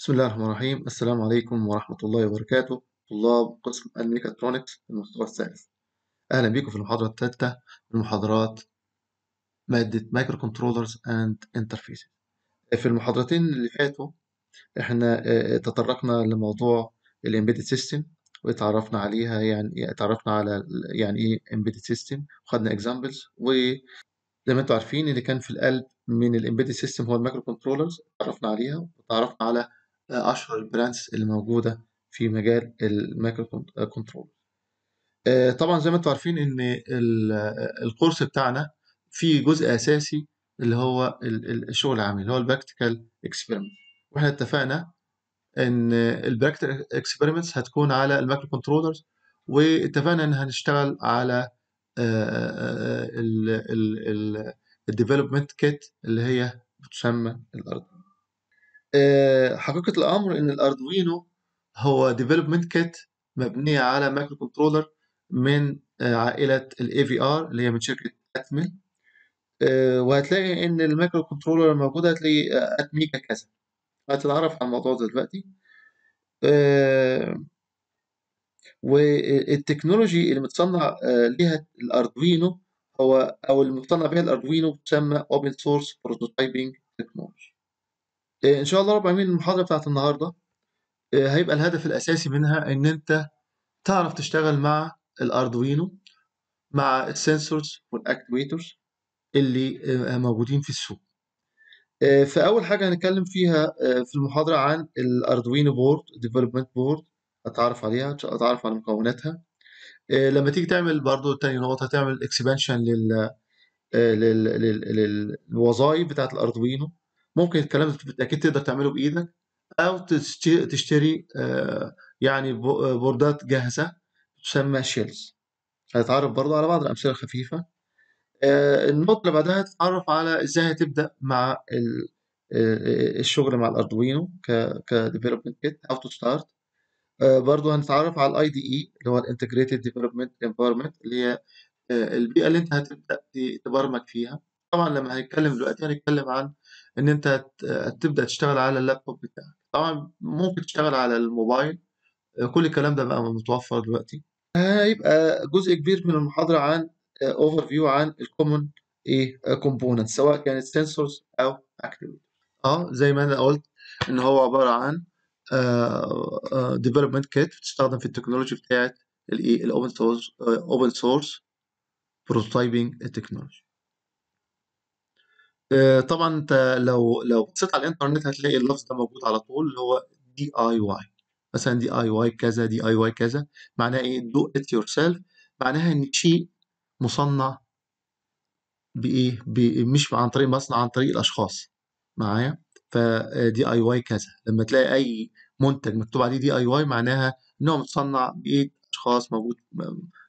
بسم الله الرحمن الرحيم. السلام عليكم ورحمة الله وبركاته. طلاب قسم الميكاترونكس المستوى الثالث أهلا بكم في المحاضرة الثالثة من محاضرات مادة microcontrollers and interfaces في المحاضرتين اللي فاتوا إحنا آه، تطرقنا لموضوع ال embedded system واتعرفنا عليها يعني اتعرفنا على ال- يعني إيه embedded system وخدنا examples وزي ما أنتم عارفين اللي كان في القلب من ال embedded system هو ال microcontrollers اتعرفنا عليها وتعرفنا على آه، أشهر ال brands اللي موجودة في مجال ال microcontroller. آه، طبعا زي ما أنتم عارفين إن ال- آه، الكورس بتاعنا فيه جزء أساسي اللي هو ال- ال- الشغل العملي اللي هو ال practical experiment وإحنا اتفقنا إن ال practical experiments هتكون على ال microcontrollers واتفقنا إن هنشتغل على ال development kit اللي هي بتسمى الأردوينو. آه، حقيقة الأمر إن الأردوينو هو development kit مبنية على microcontroller من آه، عائلة ال AVR اللي هي من شركة أتمل آه، وهتلاقي إن ال microcontroller الموجودة هتلاقي آه، ATmega كذا. هتتعرف على الموضوع ده دلوقتي. آه، وال technology اللي متصنع آه، ليها الأردوينو هو أو المصنع بها الأردوينو بتسمى Open Source Prototyping Technology. آه، إن شاء الله رب العالمين المحاضرة بتاعت النهاردة آه، هيبقى الهدف الأساسي منها إن أنت تعرف تشتغل مع الأردوينو مع ال sensors وال actuators اللي آه، موجودين في السوق. آه، فأول حاجة هنتكلم فيها آه، في المحاضرة عن الأردوينو board development board أتعرف عليها أتعرف على مكوناتها. آه، لما تيجي تعمل برضو تاني نقطة تعمل expansion آه، لل- للوظائف بتاعت الأردوينو. ممكن الكلام ده بالتأكيد تقدر تعمله بإيدك أو تشت- تشتري آه، يعني بو- board ات جاهزة تسمى shields. هتتعرف برضه على بعض الأمثلة الخفيفة. آه، النقطة اللي بعدها هتتعرف على إزاي هتبدأ مع آه، الشغل مع الأردوينو ك ك development kit أو to start برضه هنتعرف على ال IDE اللي هو ال integrated development environment اللي هي البيئة اللي أنت هتبدأ ت- تبرمج فيها. طبعا لما هنتكلم دلوقتي هنتكلم عن إن أنت هت- هتبدأ تشتغل على اللابتوب بتاعك. طبعا ممكن تشتغل على الموبايل. آه، كل الكلام ده بقى متوفر دلوقتي. هيبقى جزء كبير من المحاضرة عن overview عن ال common إيه component سواء كانت sensors أو actuators آه زي ما أنا قلت إن هو عبارة عن development kit بتستخدم في ال technology بتاعت الايه ال open source open source prototyping technology طبعا أنت لو لو بصيت على الإنترنت هتلاقي اللفظ ده موجود على طول اللي هو دي اي واي مثلا دي اي واي كذا دي اي واي كذا معناها إيه؟ do it yourself معناها إن شيء مصنع بإيه؟ ب- مش عن طريق مصنع عن طريق الأشخاص. معايا؟ IY كذا. لما تلاقي أي منتج مكتوب عليه DIY معناها إن هو متصنع بايد أشخاص موجود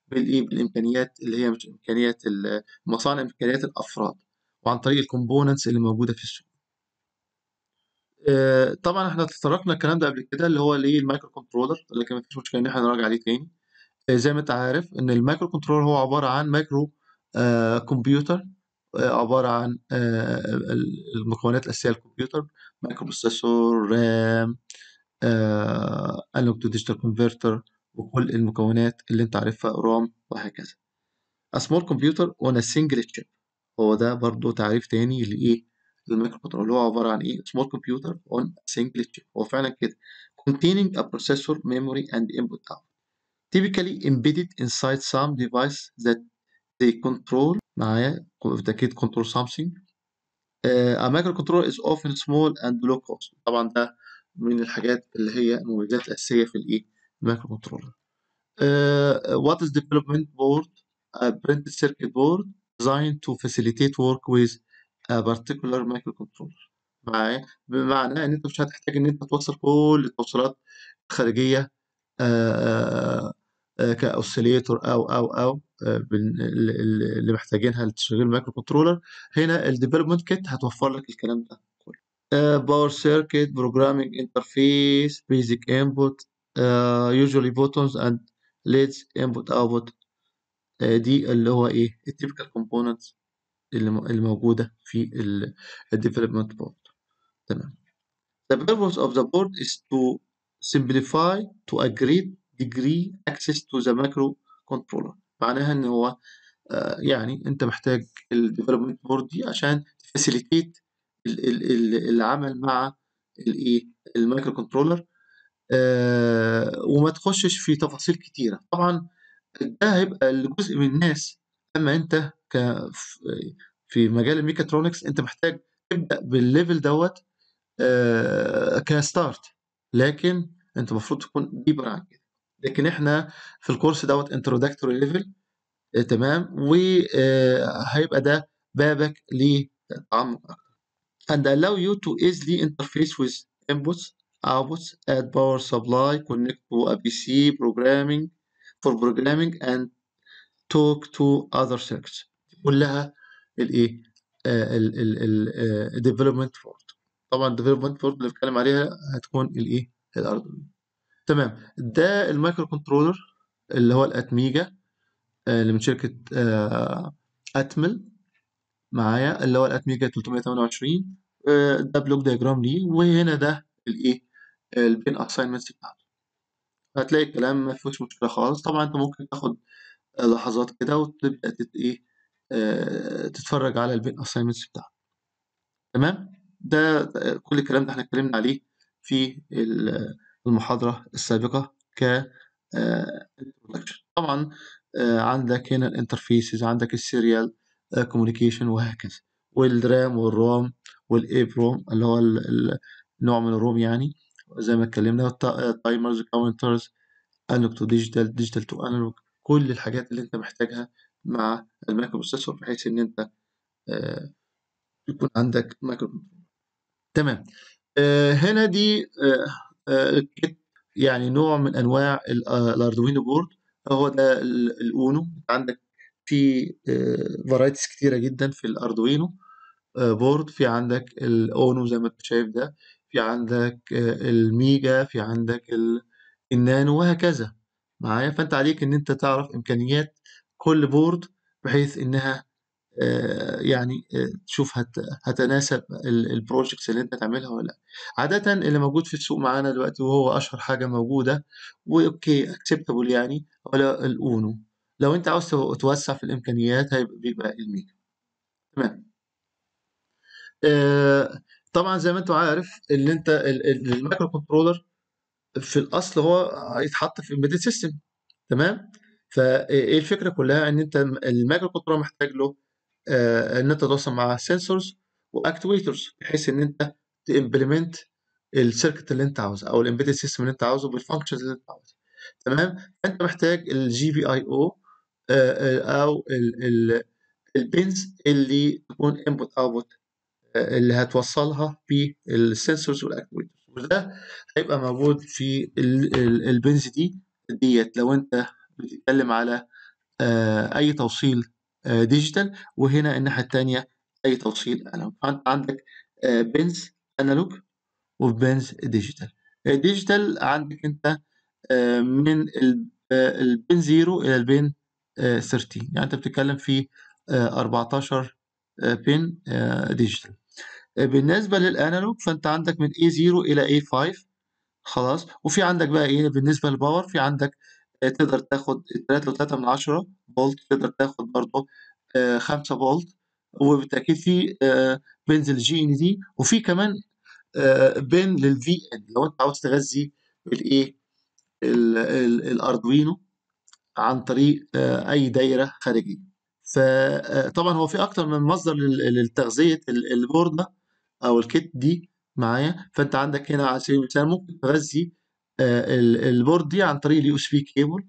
بالإيه؟ بالإمكانيات اللي هي مش إمكانيات ال- مصانع إمكانيات الأفراد. وعن طريق ال components اللي موجودة في السوق. آه، طبعا إحنا تطرقنا الكلام ده قبل كده اللي هو الايه ال microcontroller لكن مفيش مشكلة إن إحنا نراجع عليه تاني. آه، زي ما أنت عارف إن ال microcontroller هو عبارة عن مايكرو آه، كمبيوتر عبارة عن ال- المكونات الأساسية للكمبيوتر microprocessor RAM analog to digital converter وكل المكونات اللي أنت عارفها RAM وهكذا. A small computer on a single chip. هو ده برضو تعريف تاني لإيه ال microcontroller اللي هو عبارة عن إيه small computer on single chip هو فعلا كده containing a processor memory and input output typically embedded inside some device that they control معايا بالتأكيد control something uh, a microcontroller is often small and low cost طبعا ده من الحاجات اللي هي المميزات الأساسية في الإيه ال microcontroller uh, what is development board a printed circuit board designed to facilitate work with a particular microcontroller. معايا؟ بمعنى إن أنت مش هتحتاج إن أنت توصل كل التوصيلات الخارجية آه، آه، ك oscillator أو أو أو آه، اللي محتاجينها لتشغيل ال microcontroller هنا ال development kit هتوفر لك الكلام ده كله. power circuit programming interface basic input usually buttons and LEDs input output. آه، دي اللي هو إيه ال typical components اللي م- اللي موجودة في ال development board تمام. The purpose of the board is to simplify to a great degree access to the microcontroller معناها إن هو آه، يعني أنت محتاج ال development board دي عشان ت facilitate العمل مع الايه ال microcontroller آه، وما تخشش في تفاصيل كتيرة. طبعا ده هيبقى لجزء من الناس. أما أنت ك في مجال الميكاترونكس أنت محتاج تبدأ بال level دوت آه، ك start لكن أنت المفروض تكون deeper عن كده. لكن إحنا في الكورس دوت introductory level تمام؟ وهيبقى ده بابك للتعمق أكتر. And allow you to easily interface with inputs outputs add power supply connect to a PC programming for programming and talk to other circuits كلها الايه ال development board طبعا ال development board اللي بتكلم عليها هتكون الايه الاردوينو تمام. ده ال microcontroller اللي هو الأتميجا آه، اللي من شركة آه، أتمل. معايا؟ اللي هو الأتميجا 328 آه، ده block diagram ليه. وهنا ده الايه ال pin assignments بتاعته. هتلاقي الكلام ما فيهوش مشكلة خالص. طبعا أنت ممكن تاخد لحظات كده وتبدأ تت إيه آه، تتفرج على assignments بتاعته تمام؟ ده كل الكلام ده إحنا اتكلمنا عليه في ال- المحاضرة السابقة ك آه،. طبعا آه، عندك هنا ال interfaces عندك ال serial communication وهكذا. وال RAM وال ROM وال EPROM اللي هو ال- ال- نوع من ال ROM يعني. زي ما اتكلمنا ال timers counters analog to digital digital to analog كل الحاجات اللي انت محتاجها مع ال microprocessor بحيث ان انت آه، يكون عندك مايكرو تمام. آه، هنا دي آه، يعني نوع من أنواع ال- الأردوينو board. هو ده ال- ال Uno. عندك في varieties كتيرة جدا في الأردوينو board. في عندك ال Uno زي ما انت شايف ده. في عندك آه، ال Mega في عندك ال- النانو وهكذا. معايا؟ فأنت عليك إن أنت تعرف إمكانيات كل board بحيث إنها آه، يعني آه، تشوف هت هتناسب ال projects اللي أنت تعملها ولا لأ. عادة اللي موجود في السوق معانا دلوقتي وهو أشهر حاجة موجودة و okay acceptable يعني ولا ال Uno لو أنت عاوز تو- توسع في الإمكانيات هيبقى بيبقى ال Mega. تمام. آه، طبعا زي ما أنت عارف اللي أنت ال- ال- microcontroller في الأصل هو هيتحط في embedded system تمام؟ فايه الفكرة كلها؟ إن أنت ال microcontroller محتاج له آه، إن أنت تتواصل مع sensors و actuators بحيث إن أنت ت implement ال circuit اللي أنت عاوزه أو ال embedded system اللي أنت عاوزه بال functions اللي أنت عاوزها تمام؟ فأنت محتاج ال GPIO أو ال pins اللي تكون input output اللي هتوصلها بال sensors وال actuators وده هيبقى موجود في ال- ال- pins دي ديت لو انت بتتكلم على آه، أي توصيل آه، digital وهنا الناحية الثانية أي توصيل analog فانت عندك آه، pins analog و pins digital ال digital عندك انت آه، من ال- آه، ال pin 0 إلى ال pin آه، 13 يعني انت بتتكلم في آه، 14 آه، pin آه، digital آه، بالنسبة لل analog فأنت عندك من A0 إلى A5 خلاص. وفي عندك بقى إيه بالنسبة لل power في عندك آه، تقدر تاخد 3.3 من 10 فولت تقدر تاخد برضه 5 فولت. وبالتأكيد في آه، pins ال GND وفي كمان آه، pin لل Vin لو أنت عاوز تغذي الايه ال- ال- الاردوينو عن طريق آه، أي دايرة خارجية. فطبعا هو في أكتر من مصدر لل- للتغذية ال- ال board ده. أو ال kit دي معايا. فأنت عندك هنا على سبيل المثال ممكن تغذي آه، ال- board دي عن طريق ال USB cable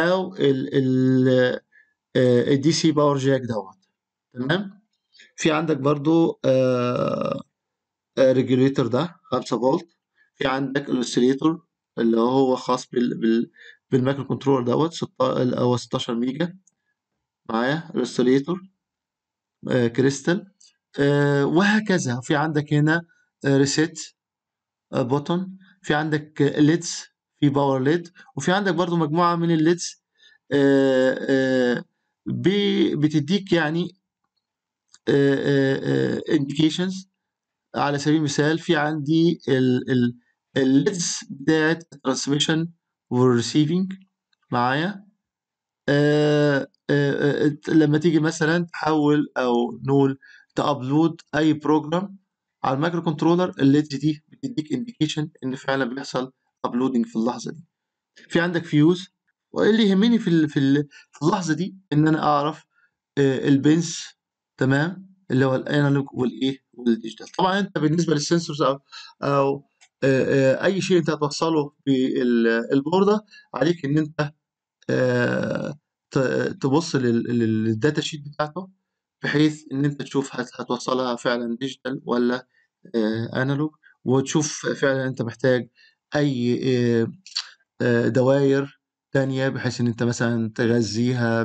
أو ال DC power jack دوت. تمام؟ في عندك برضو regulator ده 5 فولت. في عندك ال oscillator اللي هو خاص بال بال بال microcontroller دوت 16 أو 16 mega. معايا؟ ال oscillator crystal آه، وهكذا. في عندك هنا reset button في عندك LEDs في power LED وفي عندك برضو مجموعة من ال LEDs بتديك يعني indications على سبيل المثال في عندي ال ال ال LEDs بتاعت ال transmission وال receiving معايا. آه آه آه لما تيجي مثلا تحول أو نقول ت upload أي program على ال microcontroller ال LEDs دي بتديك indication إن فعلا بيحصل uploading في اللحظة دي. في عندك فيوز واللي يهمني في في ال- في اللحظة دي إن أنا أعرف آه، ال pins تمام؟ اللي هو ال analog والإيه وال digital طبعا أنت بالنسبة لل sensors أو أو آه، آه، أي شيء أنت هتوصله بال board ده عليك إن أنت تبص لل- لل- لل data sheet بتاعته. بحيث إن أنت تشوف هت- هتوصلها فعلا digital ولا analog وتشوف فعلا أنت محتاج أي آه، آه، دواير تانية بحيث إن أنت مثلا تغذيها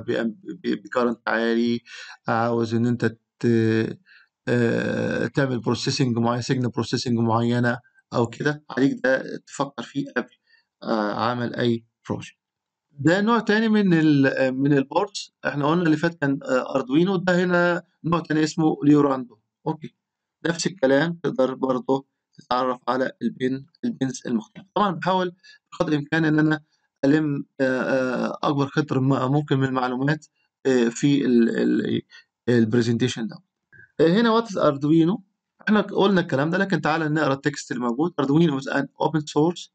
ب current عالي عاوز إن أنت ت- آه، تعمل processing معين signal processing معينة أو كده. عليك ده تفكر فيه قبل آه، عمل أي project ده نوع تاني من ال من ال boards إحنا قلنا اللي فات كان آه، Arduino ده هنا نوع تاني اسمه Leonardo Okay. نفس الكلام تقدر برضه تتعرف على ال pin ال pins المختلفة. طبعا بحاول بقدر الإمكان إن أنا ألم آه، آه، أكبر قدر ممكن من المعلومات آه، في ال presentation ده. آه، هنا what is Arduino إحنا قلنا الكلام ده لكن تعالى نقرأ ال text الموجود. Arduino is an open source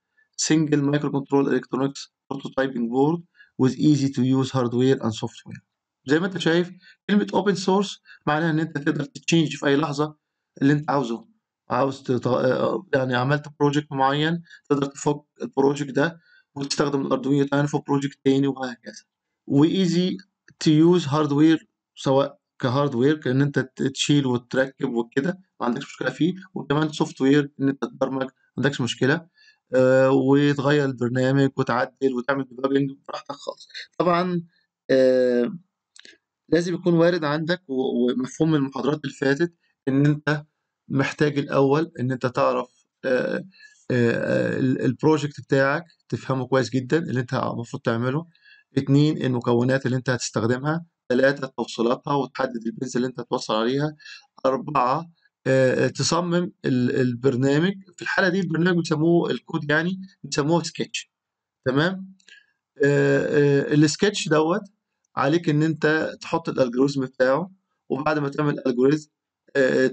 single microcontroller electronics prototyping board with easy to use hardware and software. زي ما انت شايف كلمة open source معناها إن أنت تقدر ت change في أي لحظة اللي أنت عاوزه. عاوز تط... آه، يعني عملت project معين تقدر تفك ال project ده وتستخدم ال Arduino تاني في project تاني وهكذا. و easy to use hardware سواء ك hardware كإن أنت تشيل وتركب وكده ما عندكش مشكلة فيه. وكمان software إن أنت تبرمج ما عندكش مشكلة. آه وتغير البرنامج وتعدل وتعمل debugging براحتك خالص. طبعا آه لازم يكون وارد عندك ومفهوم من المحاضرات اللي فاتت إن أنت محتاج الأول إن أنت تعرف آه، ال- ال project بتاعك تفهمه كويس جدا اللي أنت المفروض تعمله. اتنين المكونات اللي أنت هتستخدمها. ثلاثة توصيلاتها وتحدد ال pins اللي أنت هتوصل عليها. أربعة تصمم ال- البرنامج. في الحالة دي البرنامج بيسموه الكود يعني بيسموه سكتش. تمام؟ آه، آه، السكتش دوت عليك إن أنت تحط ال algorithm بتاعه وبعد ما تعمل ال algorithm آه،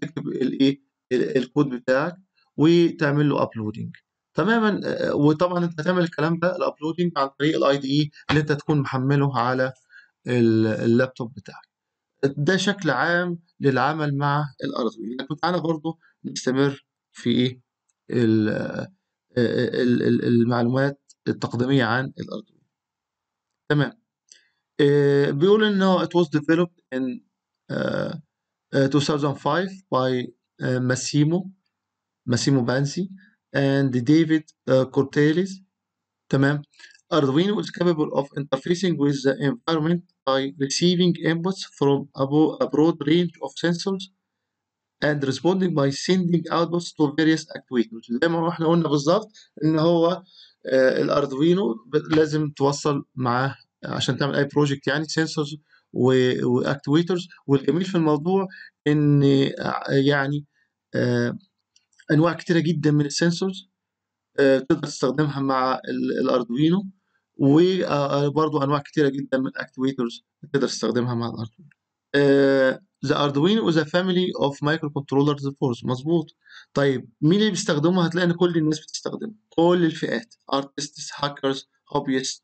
تكتب الايه ال- الكود بتاعك وتعمل له uploading تمام؟ وطبعا أنت هتعمل الكلام ده ال uploading عن طريق ال IDE اللي أنت تكون محمله على ال- اللابتوب بتاعك. ده شكل عام للعمل مع ال Arduino لكن تعالى برضو نستمر في ال- المعلومات التقديمية عن ال Arduino تمام. آه، بيقول انه it was developed in آه، آه، 2005 by Massimo Massimo Banzi and David آه، Cuartielles تمام. Arduino is capable of interfacing with the environment by receiving inputs from a broad range of sensors and responding by sending outputs to various actuators زي ما إحنا قلنا بالظبط إن هو آه، ال Arduino لازم توصل معاه عشان تعمل أي project يعني sensors و actuators والجميل في الموضوع إن آه، يعني آه، أنواع كتيرة جدا من ال sensors تقدر تستخدمها مع ال- ال Arduino وبرضه أنواع كتيرة جدا من ال actuators تقدر تستخدمها مع الاردوينو The Arduino is a family of microcontrollers boards مظبوط. طيب مين اللي بيستخدمه؟ هتلاقي إن كل الناس بتستخدمه. كل الفئات. artists hackers hobbyists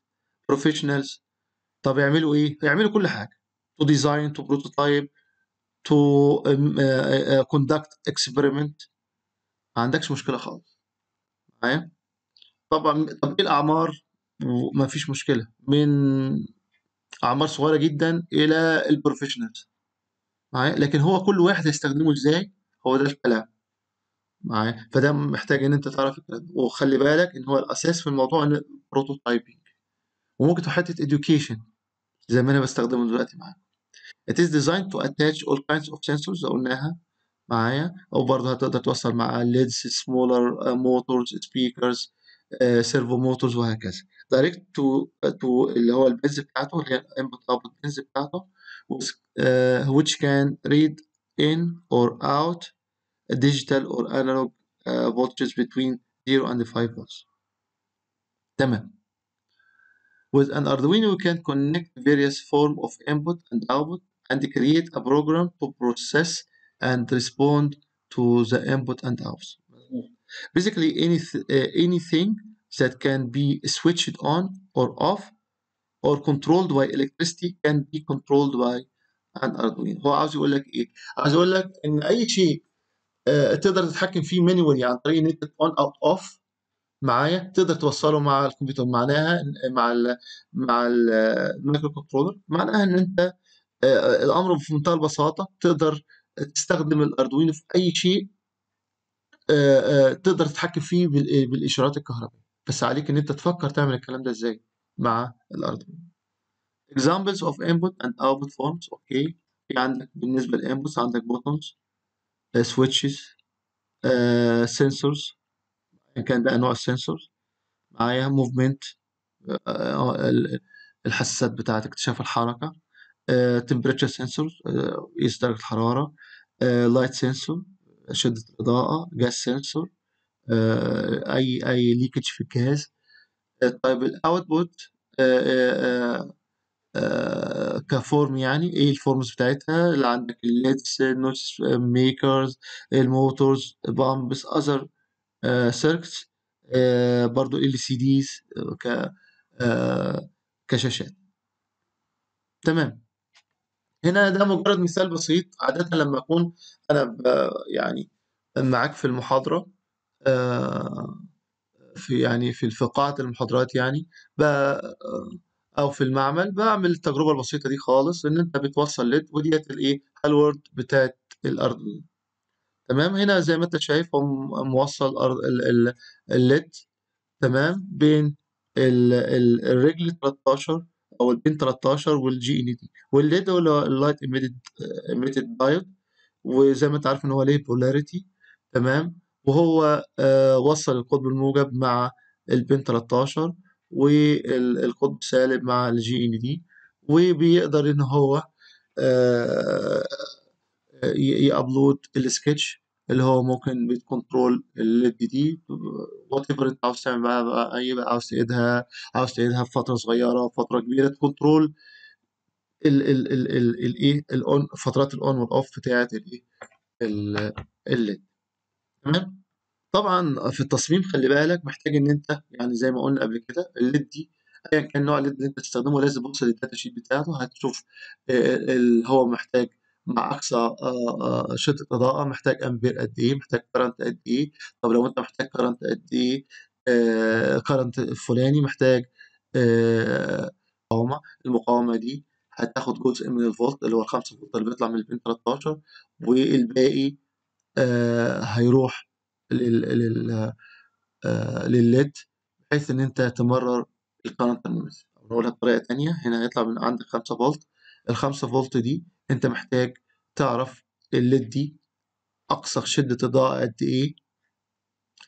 professionals. طب يعملوا إيه؟ يعملوا كل حاجة. Prototype to um, uh, uh, conduct experiment. ما عندكش مشكلة خالص. معايا؟ طبعا طب إيه الأعمار؟ ما فيش مشكلة. من أعمار صغيرة جدا إلى ال professionals معايا؟ لكن هو كل واحد هيستخدمه إزاي؟ هو ده الكلام. معايا؟ فده محتاج إن أنت تعرف الكلام. وخلي بالك إن هو الأساس في الموضوع إن prototyping وممكن في حتة education زي ما أنا بستخدمه دلوقتي معاك. It is designed to attach all kinds of sensors قلناها. معايا؟ أو برضه هتقدر توصل مع uh, motors speakers uh, servo motors وهكذا. direct to to اللي هو البنز بتاعته اللي هي الانبوت output بنز بتاعته which, uh, which can read in or out digital or analog uh, voltages between 0 and 5 volts تمام with an Arduino we can connect various form of input and output and create a program to process and respond to the input and output basically any uh, anything that can be switched on or off or controlled by electricity can be controlled by an Arduino. هو عاوز يقول لك إيه؟ عاوز يقول لك إن أي شيء آه، تقدر تتحكم فيه manually عن طريق إن أنت on أو off معايا تقدر توصله مع الكمبيوتر. معناها مع ال مع ال microcontroller معناها إن أنت آه، الأمر في منتهى البساطة تقدر تستخدم ال Arduino في أي شيء آه، آه، تقدر تتحكم فيه بال- بالإشارات الكهربائية. بس عليك إن أنت تفكر تعمل الكلام ده إزاي مع ال Arduino examples of input and output forms. Okay في عندك بالنسبة لل inputs عندك buttons آه، switches آه، sensors. كان ده أنواع ال sensors معايا movement الحساسات بتاعة اكتشاف الحركة. temperature sensor قياس درجه الحرارة. light sensor شدة الإضاءة. gas sensor أي أي leakage في الجهاز. آه، طيب ال output ك form يعني إيه ال forms بتاعتها؟ اللي عندك ال LEDs notes makers ال motors pumps other circuits برضو LCDs ك آه، كشاشات. تمام. هنا ده مجرد مثال بسيط. عادة لما أكون أنا يعني معاك في المحاضرة آه، في يعني في في قاعة المحاضرات يعني آه، أو في المعمل بعمل التجربة البسيطة دي خالص إن أنت بتوصل LED وديت الإيه؟ ال word بتاعت الأرض. تمام؟ هنا زي ما أنت شايف هو موصل ال LED تمام؟ بين ال- ال- الرجل 13 أو ال pin 13 وال GND وال LED هو ال light emitted emitted diode وزي ما أنت عارف إن هو ليه polarity تمام؟ وهو آه وصل القطب الموجب مع ال pin 13 والقطب السالب مع ال GND وبيقدر إن هو آه ي upload ال sketch اللي هو ممكن بت control ال LED دي whatever أنت عاوز تعمل بقى, أي بقى عاوز تعيدها عاوز تعيدها في فترة صغيرة فترة كبيرة ت control ال ال ال ال الايه ال on فترات ال on وال off بتاعت الايه ال- ال LED تمام طبعا في التصميم خلي بالك محتاج إن أنت يعني زي ما قلنا قبل كده ال LED دي ايا كان نوع ال LED اللي أنت تستخدمه لازم تبص لل data sheet بتاعته هتشوف آه، اللي هو محتاج مع أقصى آه، آه، شده أضاءة محتاج أمبير قد إيه محتاج current قد إيه طب لو أنت محتاج current قد إيه current الفلاني محتاج آه، مقاومة المقاومة دي هتاخد جزء من الفولت اللي هو ال 5 فولت اللي بيطلع من ال pin 13 والباقي آه، هيروح لل آه، للل LED بحيث إن أنت تمرر الممثل أو نقولها بطريقة تانية هنا هيطلع من عندك 5 فولت. ال 5 فولت دي أنت محتاج تعرف ال LED دي أقصى شدة إضاءة قد إيه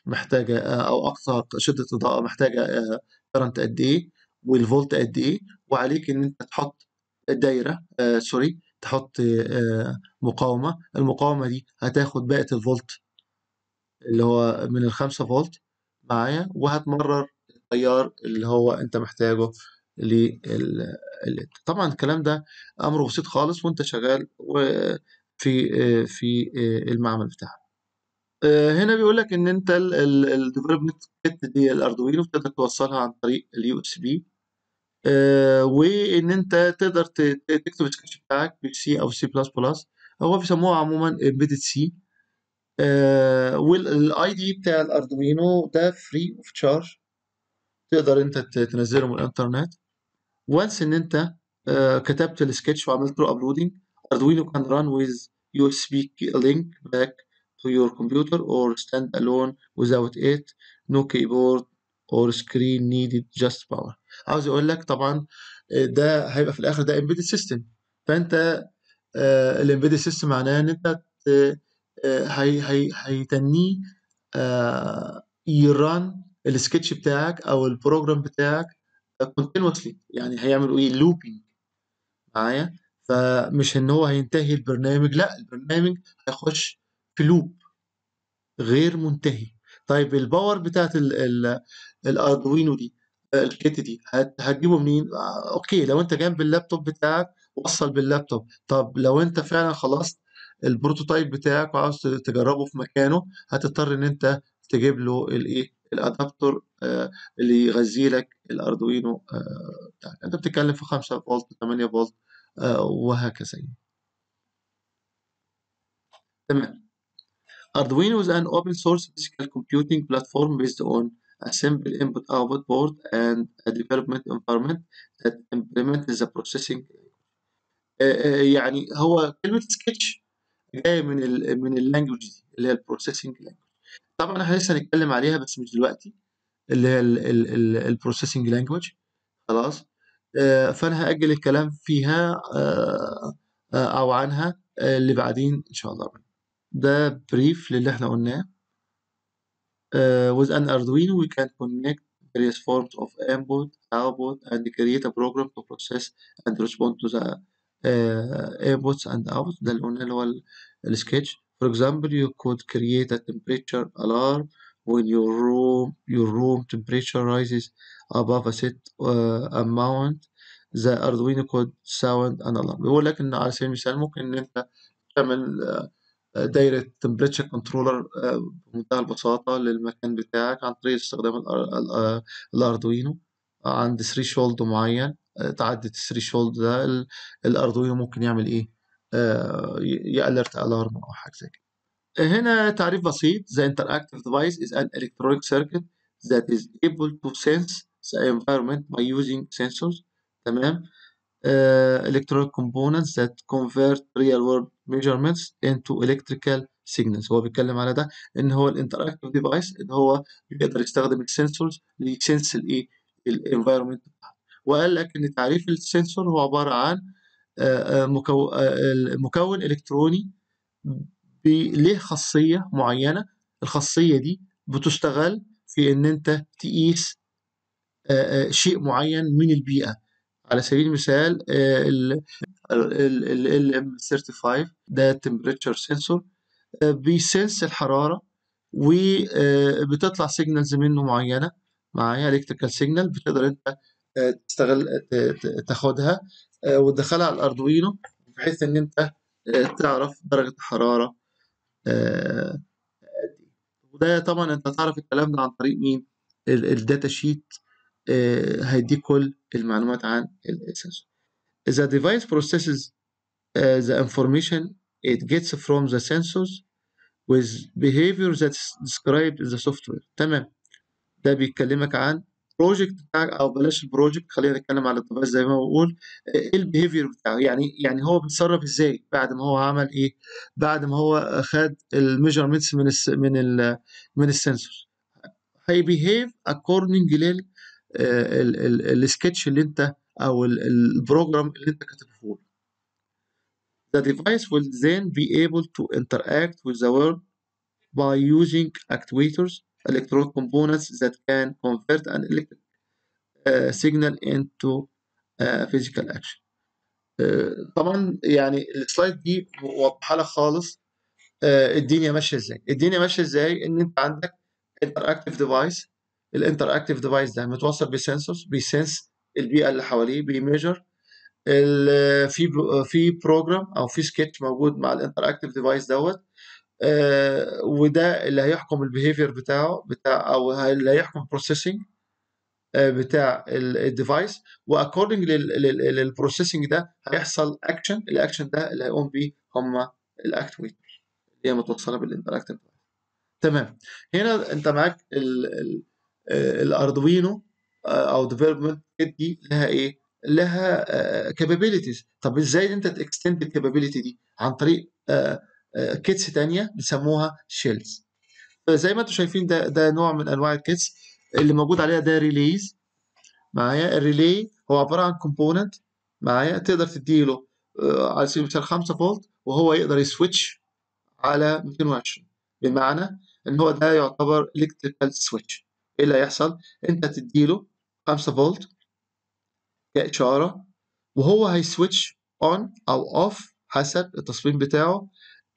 محتاجة آه، أو أقصى شدة إضاءة محتاجة current قد إيه والفولت قد إيه. وعليك إن أنت تحط دايرة آه sorry تحط آه مقاومة. المقاومة دي هتاخد باقي الفولت اللي هو من الخمسة فولت معايا وهتمرر التيار اللي هو انت محتاجه لل طبعا الكلام ده أمر بسيط خالص وانت شغال و- في في المعمل بتاعك. هنا بيقول لك إن انت ال development kit دي ال Arduino تقدر توصلها عن طريق ال USB. وإن أنت تقدر تكتب السكتش بتاعك ب C أو C plus plus هو بيسموها عموما embedded C وال IDE بتاع ال Arduino ده free of charge تقدر أنت تنزله من الإنترنت. once إن أنت آه، كتبت السكتش وعملت له uploading Arduino can run with USB link back to your computer or stand alone without it. no keyboard or screen needed just power. عاوز أقول لك طبعا آه، ده هيبقى في الآخر ده embedded system. فأنت ال embedded system معناه إن أنت آه، هي هي هيتنيه آه، ي run ال sketch بتاعك أو ال program بتاعك continuously يعني هيعملوا إيه؟ looping معايا؟ فمش إن هو هينتهي البرنامج لا البرنامج هيخش في loop غير منتهي. طيب ال power بتاعت ال ال ال Arduino دي ال kit دي. هت هتجيبه منين؟ آه، okay لو أنت جنب اللابتوب بتاعك وصل باللابتوب. طب لو أنت فعلا خلصت ال prototype بتاعك وعاوز تجربه في مكانه هتضطر إن أنت تجيب له الإيه؟ ال adapter آه اللي يغذي لك ال Arduino آه بتاعك. أنت بتتكلم في 5 فولت 8 فولت وهكذا يعني. تمام. Arduino is an open source physical computing platform based on a simple input output board and a development environment that implements the processing. يعني هو كلمة سكتش جاية من ال من ال language دي اللي هي ال processing language طبعا إحنا لسه هنتكلم عليها بس مش دلوقتي اللي هي ال processing language خلاص. فأنا هأجل الكلام فيها أو عنها اللي بعدين إن شاء الله. ده بريف للي إحنا قلناه. uh, with an Arduino we can connect various forms of input, output and create a program to process and respond to the uh, inputs and outputs ده اللي قلنا اللي هو السكتش For example, you could create a temperature alarm when your room your room temperature rises above a set uh, amount. The Arduino could sound an alarm. بيقول لك إن على سبيل المثال ممكن إن أنت تعمل دايرة temperature controller بمنتهى البساطة للمكان بتاعك عن طريق استخدام الأردوينو عند threshold معين تعدي الثريشولد ده الأردوينو ممكن يعمل إيه؟ يألرت ألارم أو حاجة زي كده. هنا تعريف بسيط The interactive device is an electronic circuit that is able to sense the environment by using sensors تمام uh, electronic components that convert real world measurements into electrical signals. هو بيتكلم على ده إن هو ال interactive device إن هو بيقدر يستخدم ال sensors ل sense الايه ال environment وقال لك إن تعريف ال sensor هو عبارة عن مكون الكتروني ليه خاصية معينة. الخاصية دي بتستغل في إن أنت تقيس شيء معين من البيئة. على سبيل المثال ال LM35 ده temperature sensor بي sense الحرارة وبتطلع signals منه معينة معايا electrical signal بتقدر أنت تستغل تاخدها وتدخلها على ال Arduino بحيث إن أنت تعرف درجة الحرارة وده طبعا أنت هتعرف الكلام ده عن طريق مين؟ ال data sheet هيديك كل المعلومات عن ال sensor The device processes uh, the information it gets from the sensors with behavior that's described in the software. تمام. ده بيكلمك عن project بتاعك أو بلاش ال project خلينا نتكلم على ال device زي ما بقول. إيه ال behavior بتاعه؟ يعني يعني هو بيتصرف إزاي بعد ما هو عمل إيه؟ بعد ما هو خد ال measurements من الس من ال من ال sensor هي behave according لل السكتش اللي أنت أو ال program اللي أنت كاتبه له. The device will then be able to interact with the world by using actuators electronic components that can convert an electric uh, signal into uh, physical action. Uh, طبعا يعني ال slide دي موضحه لك خالص. Uh, الدنيا ماشية إزاي؟ الدنيا ماشية إزاي؟ إن أنت عندك interactive device ال interactive device ده متوصل ب sensors بي sense البيئة اللي حواليه بي measure في في program أو في سكتش موجود مع ال interactive device دوت. آه وده اللي هيحكم ال behavior بتاعه بتاع أو اللي هيحكم ال processing آه بتاع ال device و according لل processing ده هيحصل action ال action ده اللي هيقوم بيه هم ال actuator اللي هي متوصلة بال interactive تمام. هنا أنت معاك الاردوينو أو development دي لها إيه؟ لها capabilities طب إزاي أنت ت extend ال capability دي؟ عن طريق kits تانية بيسموها shields زي ما أنتم شايفين ده ده نوع من أنواع ال kits اللي موجود عليها ده relays معايا؟ ال relay هو عبارة عن component معايا؟ تقدر تديله على سبيل المثال 5 فولت وهو يقدر ي switch على 220 بمعنى إن هو ده يعتبر electrical switch إيه اللي هيحصل؟ أنت تديله 5 فولت كاشاره وهو هي switch on أو off حسب التصميم بتاعه.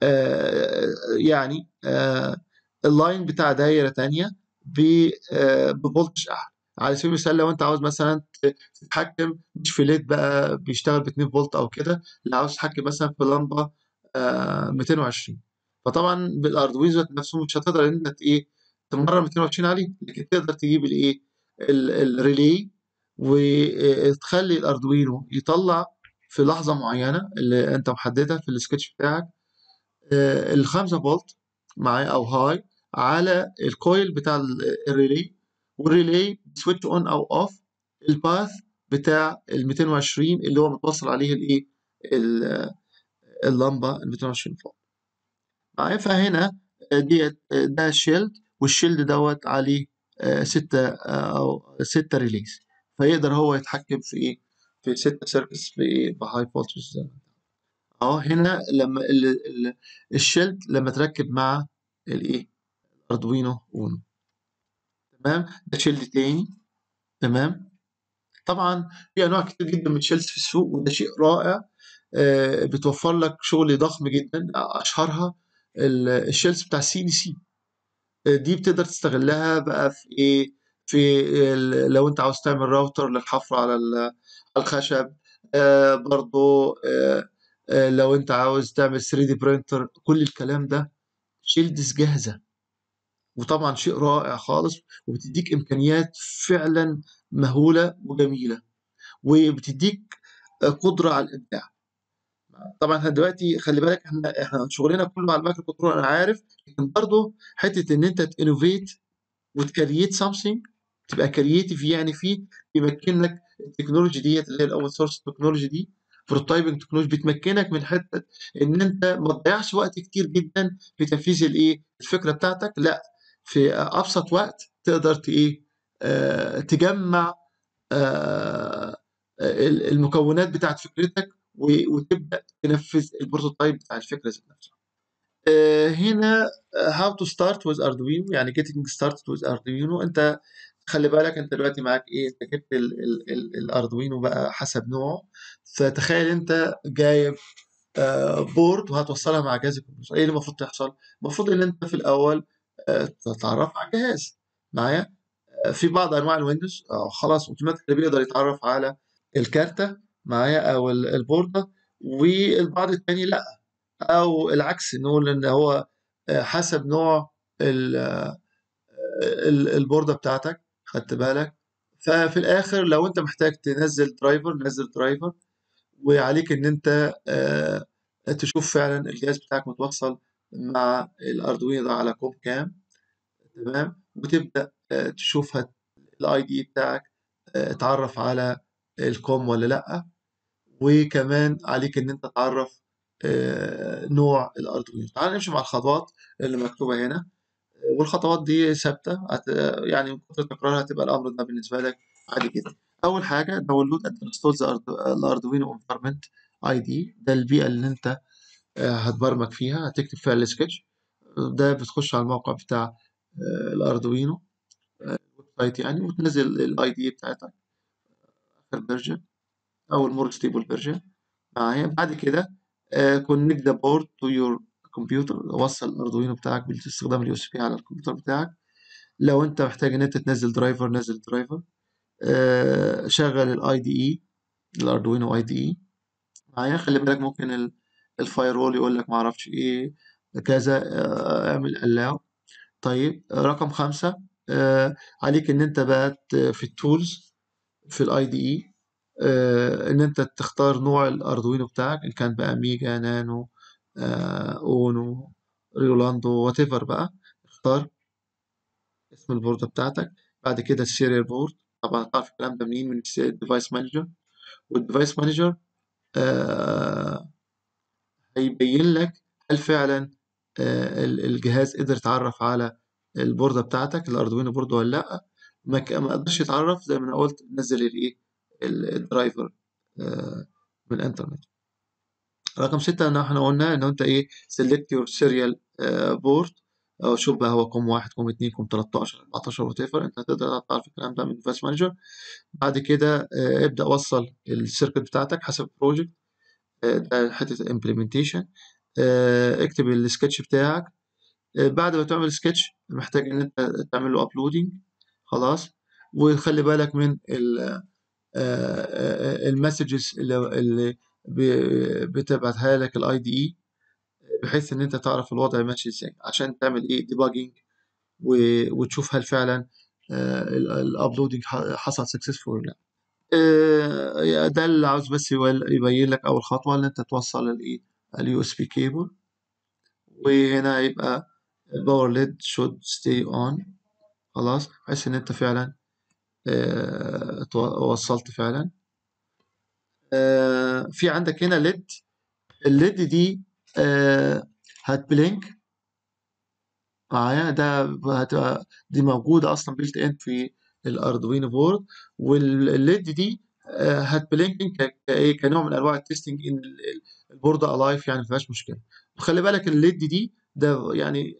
آه يعني آه ال line بتاع دايره تانية ب voltage اعلى على سبيل المثال لو أنت عاوز مثلا تتحكم مش في LED بقى بيشتغل ب 2 فولت أو كده لا عاوز تتحكم مثلا في لمبة 220 فطبعا بالاردوينو نفسه مش هتقدر ان انت إيه تمرر 220 عليه لكن تقدر تجيب الإيه ال relay وتخلي الأردوينو يطلع في لحظة معينة اللي أنت محددها في السكتش بتاعك. ال 5 فولت معايا أو high على ال coil بتاع ال relay وال relay switch on أو off. ال path بتاع ال 220 اللي هو متوصل عليه الإيه؟ اللمبة ال 220 فولت. معايا؟ فهنا ديت ده shield وال shield دوت عليه ستة أو ستة relays فيقدر هو يتحكم في إيه؟ في ستة circuits في إيه ب high voltage أهو هنا لما ال ال shield لما تركب مع الايه أردوينو أونو. تمام؟ ده shield تاني. تمام؟ طبعا في أنواع كتير جدا من ال shields في السوق وده شيء رائع. آه بتوفر لك شغل ضخم جدا أشهرها ال shields بتاع ال CNC دي بتقدر تستغلها بقى في إيه؟ في لو أنت عاوز تعمل راوتر للحفر على الخشب آه برضو آه لو أنت عاوز تعمل 3D printer كل الكلام ده shields جاهزة. وطبعا شيء رائع خالص وبتديك إمكانيات فعلا مهولة وجميلة. وبتديك قدرة على الإبداع. طبعا إحنا دلوقتي خلي بالك إحنا إحنا شغلنا كله على ال microcontroller أنا عارف لكن برضه حتة إن أنت ت innovate وت create something تبقى creative يعني فيه يمكنك ال technology ديت اللي هي ال open source technology دي prototyping technology بتمكنك من حتة إن أنت ما تضيعش وقت كتير جدا في تنفيذ الايه الفكرة بتاعتك لأ في أبسط وقت تقدر إيه آه تجمع آه المكونات بتاعت فكرتك وتبدأ تنفذ ال prototype بتاع الفكرة ذات نفسها. آه هنا how to start with Arduino يعني getting started with Arduino. انت خلي بالك انت دلوقتي معاك إيه؟ انت جبت الاردوينو بقى حسب نوعه. فتخيل انت جايب آه board وهتوصلها مع جهاز الكمبيوتر. إيه اللي المفروض تحصل؟ المفروض ان انت في الأول آه تتعرف على الجهاز. معايا؟ آه في بعض أنواع الويندوز. خلاص automatically بيقدر يتعرف على الكارتة. معايا أو ال board ده والبعض التاني لأ. أو العكس نقول إن هو حسب نوع ال board ده بتاعتك خدت بالك؟ ففي الآخر لو أنت محتاج تنزل driver نزل driver وعليك إن أنت تشوف فعلا الجهاز بتاعك متوصل مع الاردوينو ده على COM كام تمام؟ وتبدأ تشوف ال IDE بتاعك اتعرف على ال COM ولا لأ وكمان عليك إن أنت تعرف نوع الاردوينو تعال نمشي مع الخطوات اللي مكتوبة هنا. والخطوات دي ثابتة يعني من كتر تكرارها هتبقى الأمر ده بالنسبة لك عادي جدا. أول حاجة download and install الاردوينو environment IDE ده البيئة اللي أنت هتبرمج فيها هتكتب فيها السكتش. ده بتخش على الموقع بتاع الأردوينو ال website يعني وتنزل ال IDE بتاعتك. version أو ال more stable version معايا؟ بعد كده connect the board to your computer وصل الاردوينو بتاعك باستخدام ال USB على الكمبيوتر بتاعك. لو أنت محتاج إن أنت تنزل driver نزل driver آه شغل ال IDE الأردوينو IDE معايا؟ خلي بالك ممكن ال firewall يقول لك معرفش إيه كذا. آه اعمل allow طيب رقم خمسة. آه عليك إن أنت بقى في ال tools في ال IDE إن أنت تختار نوع الأردوينو بتاعك إن كان بقى ميجا نانو آه أونو ريولاندو whatever بقى اختار اسم ال board ة بتاعتك. بعد كده ال serial port طبعا هتعرف الكلام ده منين؟ من ال device manager وال device manager آه هيبين لك هل فعلا آه الجهاز قدر يتعرف على ال board ة بتاعتك الأردوينو board ولا لأ. ما قدرش يتعرف زي ما أنا قلت نزل الإيه؟ ال driver آه من الانترنت رقم ستة إن إحنا قلنا إن أنت إيه؟ select your serial port أو شوف بقى هو COM واحد COM اتنين COM 13 14 whatever أنت هتقدر تعرف الكلام ده من device manager بعد كده آه ابدأ وصل ال circuit بتاعتك حسب ال project آه ده حتة ال implementation اكتب السكتش بتاعك. بعد ما تعمل سكتش محتاج إن أنت تعمل له uploading خلاص؟ وخلي بالك من ال messages اللي, بتبعتها لك ال IDE بحيث إن أنت تعرف الوضع ماشي إزاي عشان تعمل إيه؟ debugging وتشوف هل فعلا ال uploading حصل successful ولا لأ. ده اللي عاوز بس يبين لك أول خطوة إن أنت توصل الايه ال USB cable وهنا هيبقى power LED should stay on خلاص بحيث إن أنت فعلا آه وصلت فعلا. آه في عندك هنا LED ال LED دي آه هت blink معايا؟ ده هتبقى دي موجودة أصلا built-in في الأردوينو board. وال LED دي هت blinking كإيه؟ كنوع من أنواع ال testing إن ال board ة alive يعني مفيهاش مشكلة. وخلي بالك ال LED دي ده يعني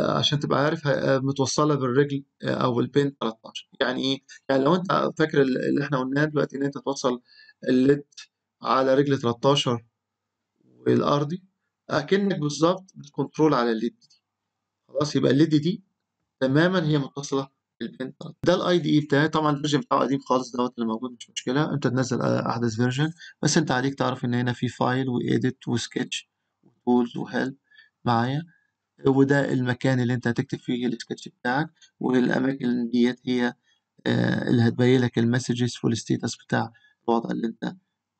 عشان تبقى عارف متوصلة بالرجل أو بال pin 13 يعني إيه؟ يعني لو أنت فاكر اللي إحنا قلناه دلوقتي إن أنت توصل ال LED على رجل 13 والأرضي أكنك بالظبط بت control على ال LED دي. خلاص يبقى ال LED دي تماما هي متصلة بال pin ده ال IDE بتاعي. طبعا ال version بتاعه قديم خالص دوت اللي موجود مش مشكلة. أنت تنزل أحدث version. بس أنت عليك تعرف إن هنا في file و edit و sketch و tools و help معايا. وده المكان اللي انت هتكتب فيه السكتش بتاعك والأماكن ديت هي آه اللي هتبين لك ال messages وال status بتاع الوضع اللي انت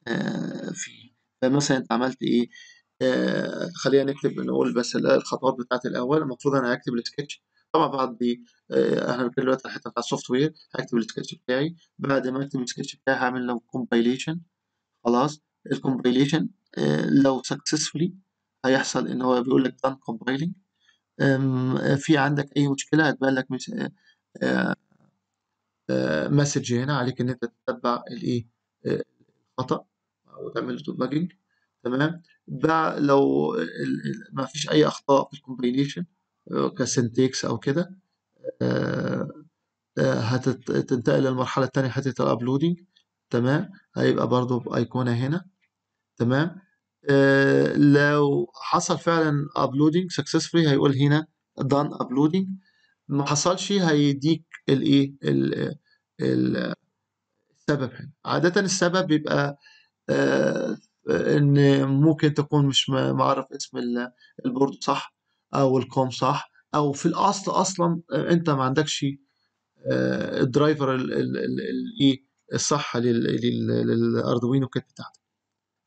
آه فيه. فمثلا انت عملت إيه؟ آه خلينا نكتب نقول بس الخطوات بتاعت الأول. المفروض أنا هكتب السكتش طبعا بعد دي آه بنتكلم دلوقتي الحته بتاع ال software هكتب السكتش بتاعي. بعد ما أكتب السكتش بتاعي هعمل له compilation خلاص ال compilation لو successfully هيحصل إن هو بيقول لك done compiling. في عندك أي مشكلة؟ هتبان لك message هنا عليك إن أنت تتبع الايه الخطأ أو تعمل له debugging تمام؟ لو ما فيش أي أخطاء في ال compilation ك syntax أو كده هتنتقل للمرحلة الثانية حتة ال uploading تمام؟ هيبقى برضو بأيقونة هنا. تمام؟ آه لو حصل فعلا uploading successfully هيقول هنا done uploading. ما حصلش هيديك الإيه؟ السبب هنا. عادة السبب بيبقى آه إن ممكن تكون مش معرف اسم ال board صح أو ال COM صح أو في الأصل أصلا أنت ما عندكش ال driver الايه الصح للأردوينو kit بتاعتك.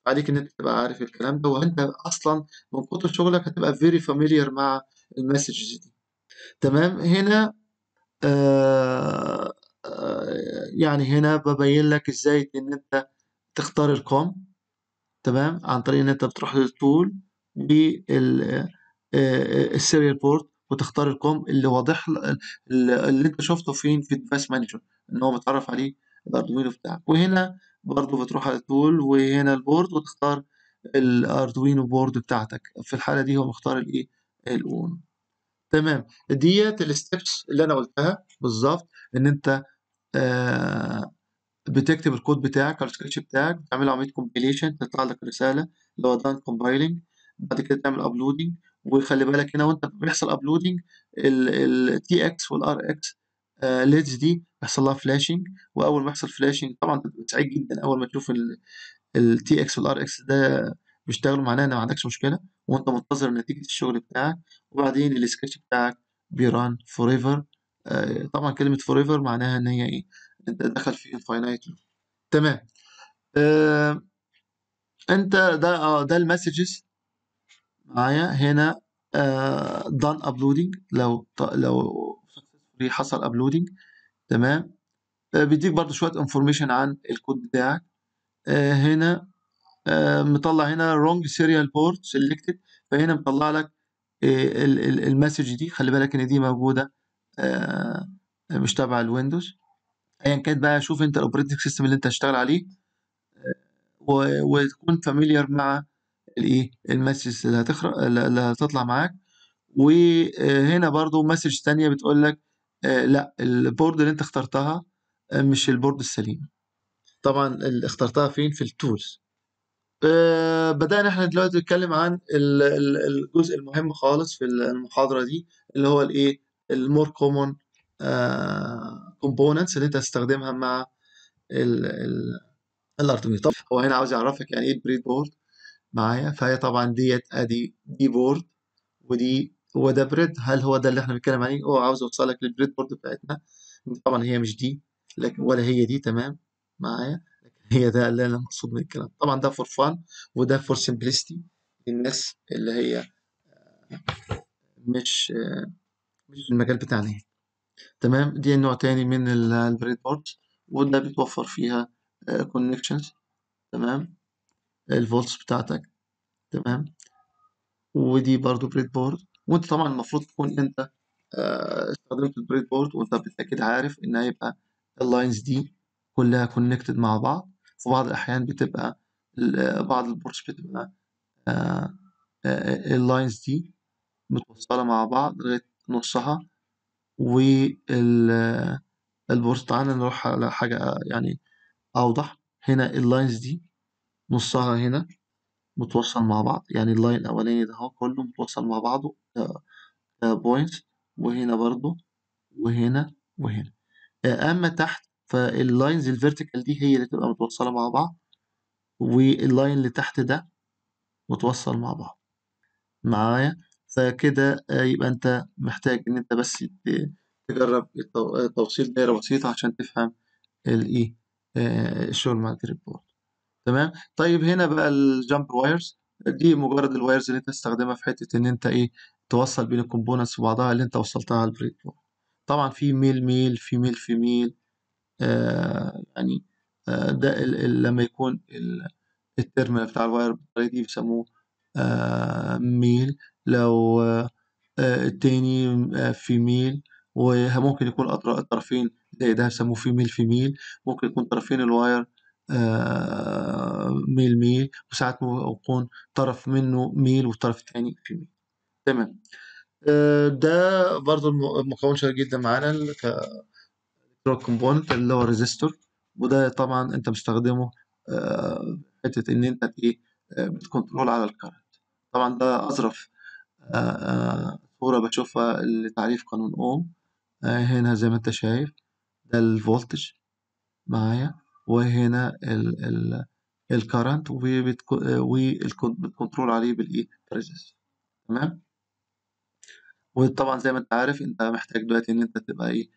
عليك إن أنت تبقى عارف الكلام ده وأنت أصلا من كتر شغلك هتبقى very familiar مع ال messages دي. تمام؟ هنا آه آه يعني هنا ببين لك إزاي إن أنت تختار ال COM تمام؟ عن طريق إن أنت بتروح لل tool بال serial port وتختار ال COM اللي واضح اللي أنت شفته فين في ال device manager إن هو متعرف عليه الاردوينو بتاعك. وهنا برضو بتروح على ال tool وهنا ال board وتختار الاردوينو board بتاعتك. في الحالة دي هو مختار الايه الاونو تمام. ديت ال steps اللي أنا قلتها بالظبط إن أنت آه بتكتب الكود بتاعك أو السكتش بتاعك بتعمل عملية compilation تطلع لك رسالة اللي هو done compiling بعد كده تعمل uploading وخلي بالك هنا وأنت بيحصل uploading ال TX وال RX LEDs دي بيحصل لها flashing وأول ما يحصل flashing طبعا سعيد جدا أول ما تشوف ال TX وال RX ده بيشتغلوا معناه ان ما عندكش مشكلة. وأنت منتظر نتيجة الشغل بتاعك وبعدين السكتش بتاعك بي run forever طبعا كلمة forever معناها إن هي إيه؟ أنت دخل في infinite تمام. آه أنت ده آه ده ال messages معايا. هنا done uh, uploading لو لو حصل uploading تمام؟ uh, بيديك برضو شوية information عن الكود بتاعك. uh, هنا مطلع هنا wrong serial port selected. فهنا مطلع لك ال message دي. خلي بالك إن دي موجودة مش تبع ال Windows. ايا كانت بقى شوف أنت ال operating system اللي أنت هتشتغل عليه. وتكون familiar مع الإيه؟ ال message اللي هتخرج اللي هتطلع معاك. وهنا برضو message تانية بتقول لك لا ال board اللي انت اخترتها مش ال board السليم. طبعا اللي اخترتها فين؟ في ال tools. آه، بدأنا إحنا دلوقتي نتكلم عن ال- ال- الجزء المهم خالص في المحاضرة دي اللي هو الايه؟ ال more common components اللي انت هتستخدمها مع ال Arduino طب هو هنا عاوز يعرفك يعني إيه ال breadboard معايا؟ فهي طبعا ديت ادي دي board ودي هو ده bread هل هو ده اللي إحنا بنتكلم عليه؟ هو عاوز يوصلك لل breadboard بتاعتنا. طبعا هي مش دي لكن ولا هي دي تمام معايا. هي ده اللي أنا مقصود من الكلام. طبعا ده for fun وده for simplicity للناس اللي هي مش مش في المجال بتاعنا. تمام؟ دي نوع تاني من ال breadboard وده بتوفر فيها connections تمام؟ الفولتس بتاعتك. تمام؟ ودي برضو breadboard وانت طبعا المفروض تكون انت آه، استخدمت ال breadboard وانت بالتأكيد عارف إن هيبقى ال lines دي كلها connected مع بعض. في بعض الأحيان بتبقى ال- بعض ال boards بتبقى ال lines دي متوصلة مع بعض لغاية نصها وال board تعالى نروح على حاجة يعني أوضح. هنا ال lines دي نصها هنا. متوصل مع بعض. يعني ال line الأولاني ده هو كله متوصل مع بعضه. points وهنا برضو وهنا وهنا. أما تحت فال lines ال vertical دي هي اللي تبقى متوصلة مع بعض وال line اللي تحت ده متوصل مع بعض. معايا؟ فكده آه، يبقى أنت محتاج إن أنت بس تجرب التو- توصيل دايرة بسيطة عشان تفهم الايه آه، الشغل مع ال breadboard تمام؟ طيب هنا بقى ال jump wires دي مجرد ال wires اللي انت تستخدمها في حتة إن انت إيه توصل بين ال components وبعضها اللي انت وصلتها على ال breadboard طبعا في male male female female آه يعني آه ده ال ال لما يكون ال- ال terminal بتاع ال wire دي بيسموه آه male. لو آه التاني آه، female وممكن يكون الطرفين زي ده بيسموه female female. ممكن يكون طرفين ال wire male male وساعات يكون طرف منه male والطرف التاني female. تمام. آه، ده الم- مكون شهير جدا معانا ك electronic component اللي هو resistor وده طبعا أنت بتستخدمه آه، حتة إن أنت إيه آه، بت control على ال current طبعا ده أظرف آه، آه، صورة بشوفها لتعريف قانون آه، هنا زي ما أنت شايف ده ال voltage معايا. وهنا ال ال ال current وبت control عليه بالإيه؟ resist تمام؟ وطبعا زي ما أنت عارف أنت محتاج دلوقتي إن أنت تبقى إيه؟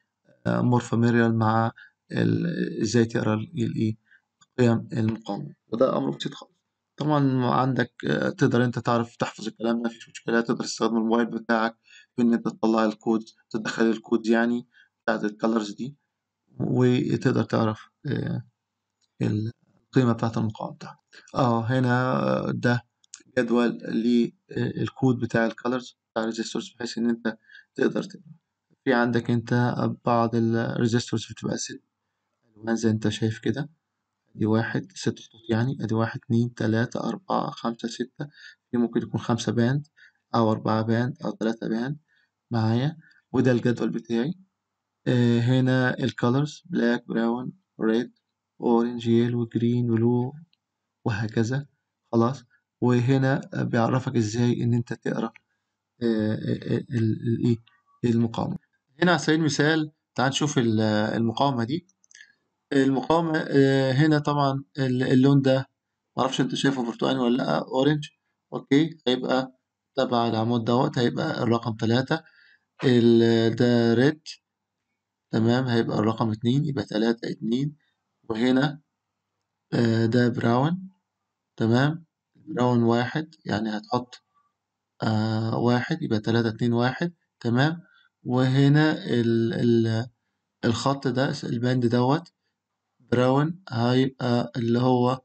more familiar مع ال- إزاي تقرأ الإيه قيم المقاومة. وده أمر بسيط خالص. طبعا عندك آه، تقدر أنت تعرف تحفظ الكلام ما فيش مشكلة. تقدر تستخدم الموبايل بتاعك في إن أنت تطلع الكود تدخل الكود يعني بتاعت ال colors دي وتقدر تعرف آه، القيمة بتاعت المقاومة بتاعك آه هنا آه، ده جدول للكود بتاع ال colors بتاع ال resistors بحيث إن أنت تقدر في عندك أنت بعض ال resistors بتبقى ست الوان زي أنت شايف كده. أدي واحد ست خطوط يعني. أدي واحد اتنين تلاتة أربعة خمسة ستة. في ممكن يكون خمسة band أو أربعة band أو تلاتة band معايا. وده الجدول بتاعي. آه هنا ال colors black brown red orange yellow green blue وهكذا. خلاص. وهنا بيعرفك إزاي إن أنت تقرأ آه، آه، آه، ال- الايه المقاومة. هنا على سبيل المثال تعال نشوف ال- المقاومة دي. المقاومة آه، هنا طبعا ال- اللون ده معرفش أنت شايفه برتقاني ولا لأ orange okay. هيبقى تبع العمود دوت هيبقى الرقم تلاتة. ده red تمام. هيبقى الرقم اتنين يبقى تلاتة اتنين. وهنا آه، ده brown تمام؟ brown واحد يعني هتحط آه واحد يبقى تلاتة اتنين واحد تمام؟ وهنا ال ال الخط ده ال band دوت brown هيبقى اللي هو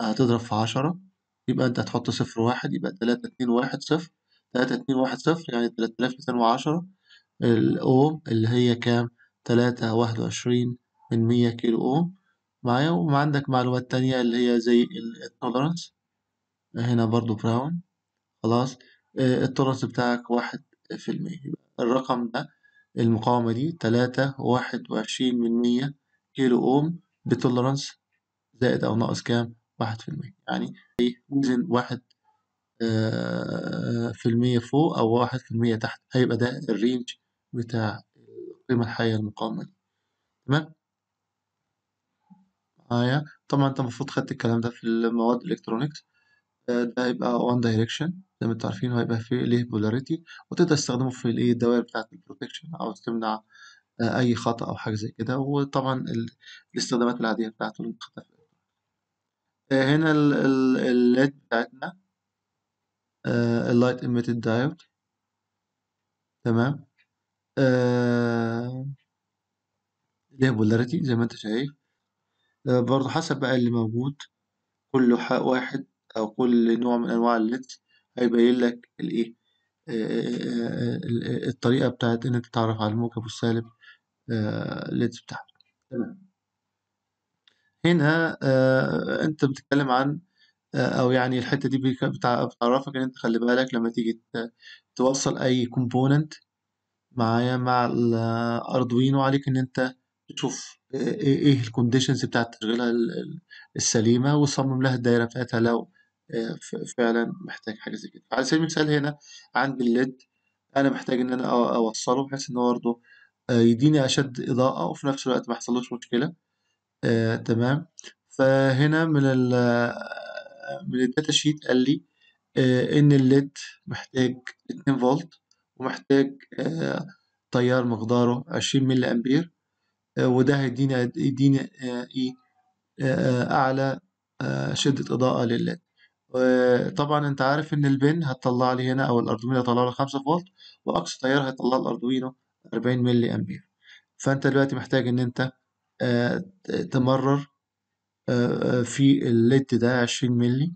هتضرب في عشرة يبقى أنت هتحط صفر واحد يبقى تلاتة اتنين واحد صفر. تلاتة اتنين واحد صفر يعني تلاتة آلاف ميتين وعشرة. الأوم اللي هي كام؟ تلاتة واحد وعشرين من مية كيلو أوم معايا. وعندك معلومات تانية اللي هي زي ال tolerance هنا برضو brown خلاص. آه، ال tolerance بتاعك واحد في المية الرقم ده المقاومة دي تلاتة واحد وعشرين من مية كيلو ohm ب tolerance زائد أو ناقص كام؟ واحد في المية يعني within واحد آه، في المية فوق أو واحد في المية تحت. هيبقى ده ال range بتاع القيمة الحقيقية المقاومة دي. تمام؟ معايا. طبعا أنت المفروض خدت الكلام ده في المواد ال electronics. آه، ده هيبقى one direction زي ما أنتوا عارفين وهيبقى فيه ليه polarity وتقدر تستخدمه في الإيه الدوائر بتاعة ال protection أو تمنع آه، أي خطأ أو حاجة زي كده. وطبعا ال- الاستخدامات العادية بتاعته اللي في آه، هنا ال LED بتاعتنا. ال light emitted diode تمام. ليه polarity زي ما أنت شايف. برضه حسب بقى اللي موجود. كل ح- واحد أو كل نوع من أنواع ال LEDs هيبين لك الإيه آه، آه، آه، الطريقة بتاعت إن أنت تتعرف على الموجب والسالب ال LEDs بتاعته تمام. هنا آه، أنت بتتكلم عن آه، أو يعني الحتة دي بتعرفك إن أنت خلي بالك لما تيجي توصل أي component معايا مع ال Arduino عليك إن أنت تشوف. إيه ال conditions بتاعت تشغيلها ال- ال- السليمة وتصمم لها الدايرة بتاعتها لو آه، فعلا محتاج حاجة زي كده. على سبيل المثال هنا عندي ال LED أنا محتاج إن أنا أ- أوصله بحيث إن هو برضه آه، يديني أشد إضاءة وفي نفس الوقت ما يحصلوش مشكلة. آه، تمام. فهنا من ال من ال data sheet قال لي آه، إن ال LED محتاج 2 فولت ومحتاج آه، تيار مقداره 20 ملي أمبير. آه، وده هيديني يديني آه، إيه آه، أعلى آه، شدة إضاءة للل LED طبعا أنت عارف إن ال pin هتطلع لي هنا أو ال Arduino هتطلع لي 5 فولت وأقصى تيار هيطلع ال Arduino 40 ملي أمبير. فأنت دلوقتي محتاج أنت آه، تمرر آه، آه، في ال LED ده 20 ملي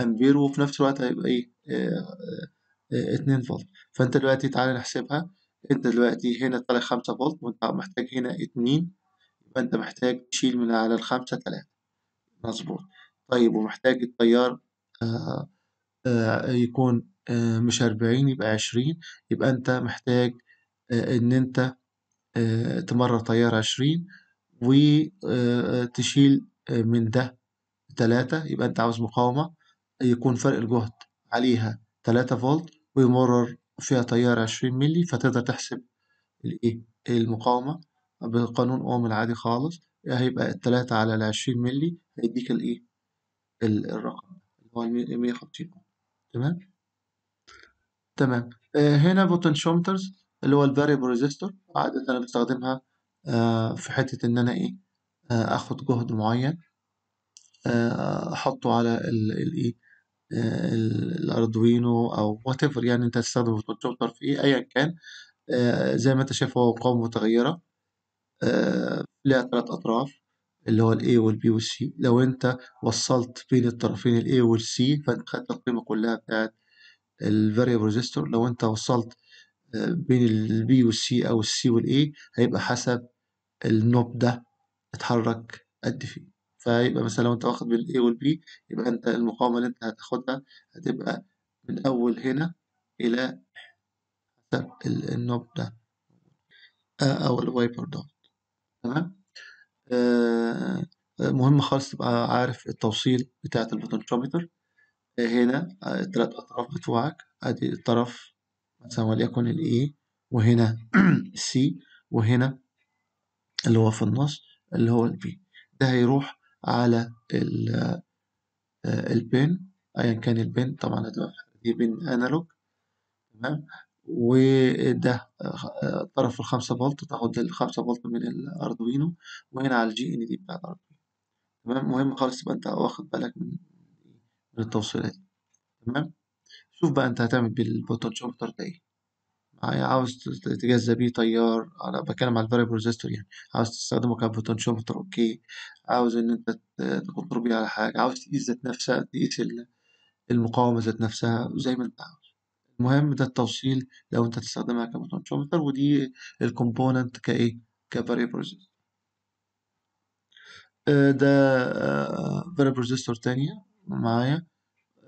أمبير وفي نفس الوقت هيبقى آه، آه، 2 فولت. فأنت دلوقتي تعالى نحسبها أنت دلوقتي هنا طالع 5 فولت وأنت محتاج هنا 2 يبقى أنت محتاج تشيل من على الخمسة 3 مظبوط. طيب ومحتاج التيار آه آه يكون آه مش 40 يبقى 20 يبقى أنت محتاج أنت آه تمرر تيار 20 وتشيل من ده 3 يبقى أنت عاوز مقاومة يكون فرق الجهد عليها 3 فولت ويمرر فيها تيار 20 ملي فتقدر تحسب الإيه؟ المقاومة بقانون أوم العادي خالص. هيبقى التلاتة على العشرين ملي هيديك الإيه؟ ال- الرقم اللي هو المية وخمسين. أوم تمام؟ تمام. آه هنا potentiometers اللي هو ال variable resistor عادة أنا بستخدمها آه في حتة إن أنا إيه؟ آه آخد جهد معين آه أحطه على الإيه؟ آه ال Arduino أو whatever يعني أنت هتستخدم potentiometer في إيه أيا كان آه زي ما أنت شايف هو مقاومة متغيرة آه لها ثلاث أطراف اللي هو ال A وال B وال C. لو أنت وصلت بين الطرفين ال A وال C فأنت خدت القيمة كلها بتاعت ال variable resistor. لو أنت وصلت بين ال B وال C أو ال C وال A هيبقى حسب ال knob ده اتحرك قد إيه فيبقى مثلا لو أنت واخد بين ال A وال B يبقى أنت المقاومة اللي أنت هتاخدها هتبقى من أول هنا إلى حسب ال- ال knob ده. أو ال wiper ده تمام؟ آه، مهم خالص تبقى عارف التوصيل بتاعة ال potentiometer. هنا التلات أطراف بتوعك. أدي الطرف مثلا وليكن ال A وهنا C وهنا اللي هو في النص اللي هو ال B. ده هيروح على آه، ال pin أيا كان ال pin طبعا هتبقى دي pin analog تمام؟ وده آه، طرف الخمسة فولت تاخد الخمسة فولت من ال Arduino وهنا على ال GND بتاع ال Arduino تمام؟ مهم خالص تبقى أنت واخد بالك من التوصيلات تمام؟ شوف بقى أنت هتعمل بال potentiometer ده معايا عاوز ت- تجزأ بيه تيار أنا بتكلم على ال variable resistor يعني. عاوز تستخدمه ك potentiometer okay. عاوز إن أنت ت- ت control بيه على حاجة. عاوز تقيس ذات نفسها تقيس ال- المقاومة ذات نفسها زي ما أنت عاوز. المهم ده التوصيل لو أنت تستخدمها ك potentiometer ودي ال component كإيه؟ ك variable resistor ده variable resistor تانية معايا.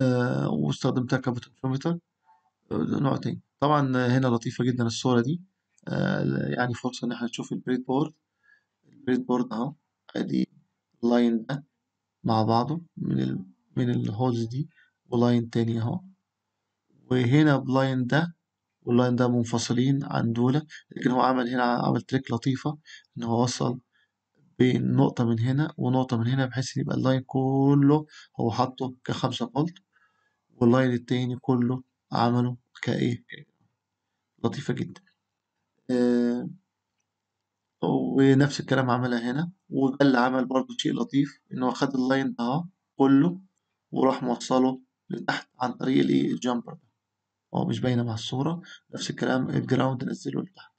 آه، واستخدمتها ك potentiometer آه، نوع تاني. طبعا هنا لطيفة جدا الصورة دي. آه، يعني فرصة إن إحنا نشوف ال breadboard. ال breadboard أهو. أدي ال line ده مع بعضه من ال من ال holes دي و line تاني أهو. وهنا ب line ده وال line ده منفصلين عن دول لكن هو عمل هنا عمل trick لطيفة إن هو وصل بين نقطة من هنا ونقطة من هنا بحيث يبقى ال line كله هو حاطه كخمسة فولت وال line التاني كله عمله كإيه؟ لطيفة جدا. آه ونفس الكلام عملها هنا وده اللي عمل برضه شيء لطيف إن هو خد اللاين ده كله وراح موصله لتحت عن طريق الإيه ال jumper ده. هو مش باينة مع الصورة نفس الكلام ال ground نزله لتحت.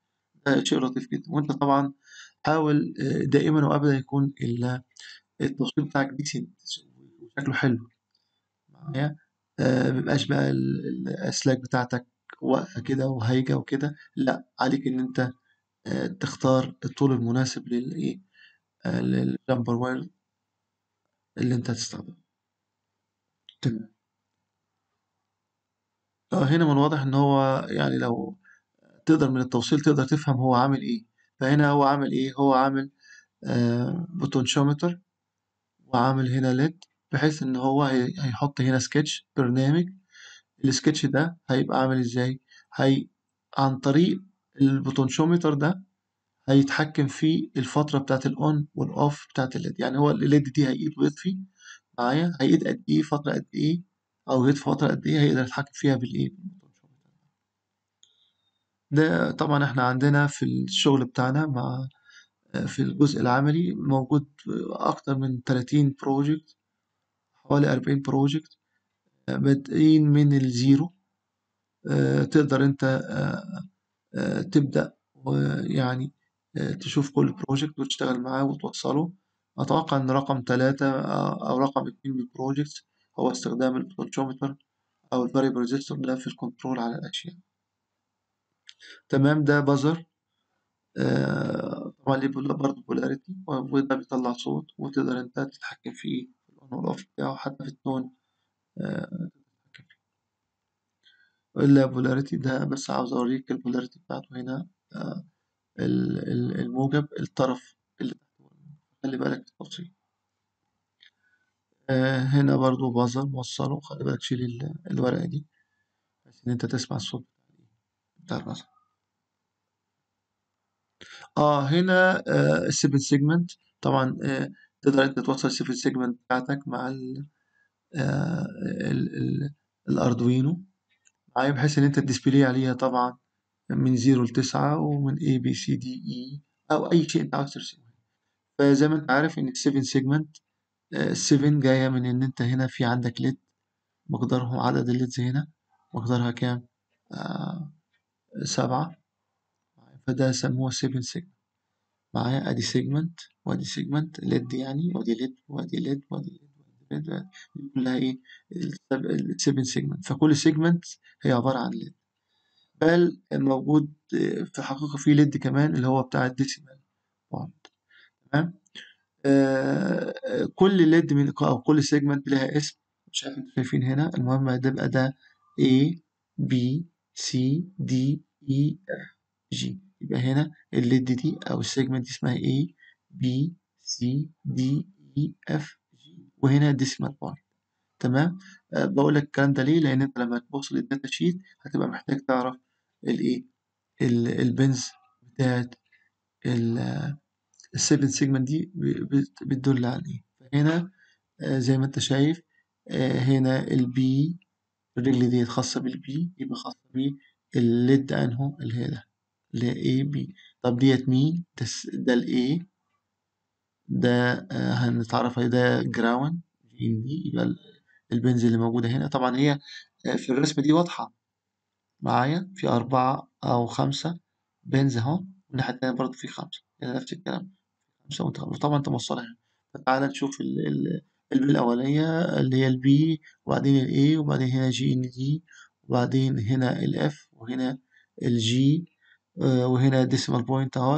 ده شيء لطيف جدا. وأنت طبعا حاول دائما وأبدا يكون التوصيل بتاعك decent وشكله حلو. معايا؟ آه ميبقاش بقى الأسلاك بتاعتك واقفة كده وهايجة وكده لأ عليك إن أنت آه تختار الطول المناسب للإيه آه لل jumper wire اللي أنت هتستخدمه. تمام. هنا من الواضح إن هو يعني لو تقدر من التوصيل تقدر تفهم هو عامل إيه. فهنا هو عامل إيه؟ هو عامل آه potentiometer وعامل هنا LED بحيث إن هو هيحط هنا سكتش برنامج السكتش ده هيبقى عامل إزاي؟ هي عن طريق ال potentiometer ده هيتحكم في الفترة بتاعت ال on وال off بتاعت ال LED يعني هو ال LED دي هيقيد ويطفي معايا؟ هيقيد قد إيه فترة قد إيه أو يقيد فترة قد إيه هيقدر يتحكم فيها بالإيه ده. طبعا إحنا عندنا في الشغل بتاعنا مع في الجزء العملي موجود أكتر من 30 project حوالي 40 project بادئين من ال zero. تقدر انت تبدأ ويعني تشوف كل project وتشتغل معاه وتوصله. أتوقع إن رقم ثلاثة أو رقم اتنين من ال project هو استخدام ال potentiometer أو ال variable resistor ده في ال control على الأشياء. تمام ده buzzer آه طبعا ليه برضه polarity وده بيطلع صوت وتقدر انت تتحكم فيه في ال on وال off بتاعه حتى في ال tone آه ال polarity ده بس عاوز أوريك ال polarity بتاعته هنا. آه الموجب الطرف اللي تحت خلي بالك في التوصيل آه هنا برضو buzzer موصله. خلي بالك شيل الورقة دي بحيث إن أنت تسمع الصوت بتاع ال buzzer آه هنا آه ال seven segment. طبعا آه تقدر انت توصل ال seven segment بتاعتك مع آه ال الأردوينو. معايا؟ بحيث إن أنت ال display عليها طبعا من zero لتسعة ومن A B C D E أو أي شيء أنت عاوز ترسمه. فزي ما أنت عارف إن ال seven segment ال seven جاية من إن أنت هنا في عندك LED مقدارهم عدد ال LEDs هنا. مقدارها كام؟ آه سبعة. فده سموه seven segment معايا؟ أدي segment وأدي segment LED يعني وأدي LED وأدي LED وأدي LED كلها إيه؟ ال seven segment. فكل segment هي عبارة عن LED بل موجود في الحقيقة في LED كمان اللي هو بتاع ال decimal point. تمام؟ آه كل LED من أو كل segment لها اسم. مش عارف أنتوا شايفين هنا. المهم هتبقى ده A B C D E F G. يبقى هنا ال LED دي أو ال segment دي اسمها A B C D E F وهنا decimal point تمام؟ أه بقول لك الكلام ده ليه؟ لأن أنت لما تبص لل data sheet هتبقى محتاج تعرف الإيه ال pins بتاعت ال seven segment دي بتدل على إيه. فهنا أه زي ما أنت شايف أه هنا ال B الرجل دي خاصة بال B يبقى خاصة بال LED أنهو؟ اللي هي ده اللي هي A B. طب ديت مين؟ ده, ده ال A. ده آه هنتعرف عليه. ده جراوند جين دي يبقى البنز اللي موجودة هنا. طبعا هي في الرسمة دي واضحة معايا. في أربعة أو خمسة بنز أهو والناحية التانية برضه في خمسة. يعني نفس الكلام. خمسة وطبعا أنت موصلها فتعالى نشوف ال ال البي الأولانية اللي هي البي وبعدين ال A وبعدين هنا جي إن دي وبعدين هنا ال F وهنا ال G وهنا decimal point أهو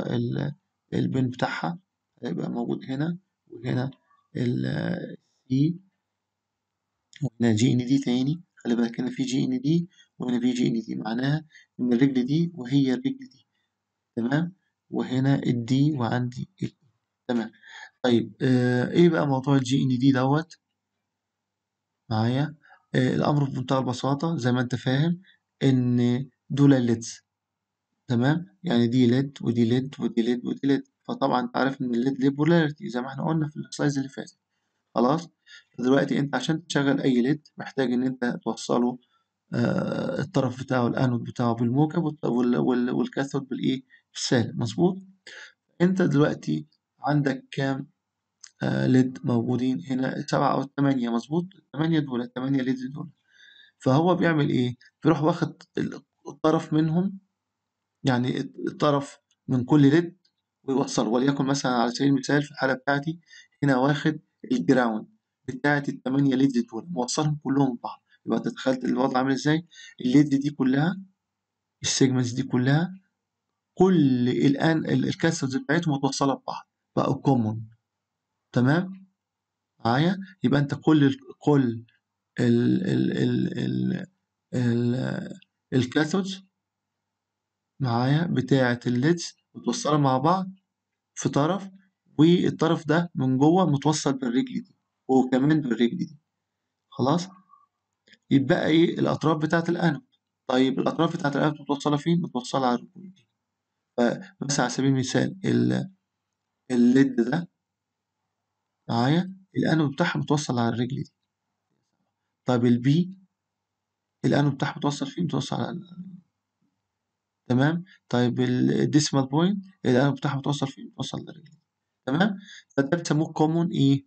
ال pin بتاعها. هيبقى موجود هنا وهنا ال C وهنا GND تاني. خلي بالك هنا في GND وهنا في GND معناها إن الرجل دي وهي الرجل دي. تمام؟ وهنا ال D وعندي ال تمام. طيب آه إيه بقى موضوع ال GND دوت؟ معايا؟ آه الأمر بمنتهى البساطة زي ما أنت فاهم إن دول ال LEDs تمام؟ يعني دي LED ودي LED ودي LED ودي LED. فطبعا انت عارف إن ال LED ليه polarity زي ما إحنا قلنا في ال slides اللي فاتت. خلاص؟ دلوقتي أنت عشان تشغل أي LED محتاج إن أنت توصله آه الطرف بتاعه الانود بتاعه بالموجب وال- وال- وال cathode بالإيه؟ بالسالب. مظبوط؟ أنت دلوقتي عندك كام آه LED موجودين هنا؟ سبعة أو تمانية. مظبوط؟ التمانية دول التمانية LED دول. فهو بيعمل إيه؟ بيروح واخد الطرف منهم يعني الطرف من كل LED ويوصله وليكن مثلا على سبيل المثال في الحالة بتاعتي هنا واخد ال ground بتاعت التمانية LED دول موصلهم كلهم ببعض يبقى أنت تخيلت الوضع عامل إزاي؟ ال LED دي كلها ال segments دي كلها كل الآن ال cathodes بتاعتهم متوصلة ببعض بقوا common تمام؟ معايا يبقى أنت كل كل ال ال ال ال ال ال cathodes معايا بتاعة ال LEDs متوصلة مع بعض في طرف والطرف ده من جوه متوصل بالرجل دي وكمان بالرجل دي. خلاص؟ يبقى إيه؟ الأطراف بتاعة الأنود طيب الأطراف بتاعة الأنود متوصلة فين؟ متوصلة على الرجل دي. فمثلا على سبيل المثال ال LED ده معايا؟ الأنود بتاعها متوصل على الرجل دي. طيب ال B ال anode بتاعها متوصل فين؟ متوصل على تمام؟ طيب ال decimal point ال anode بتاعها متوصل فين متوصل للرجل تمام؟ فده بيسموه common إيه؟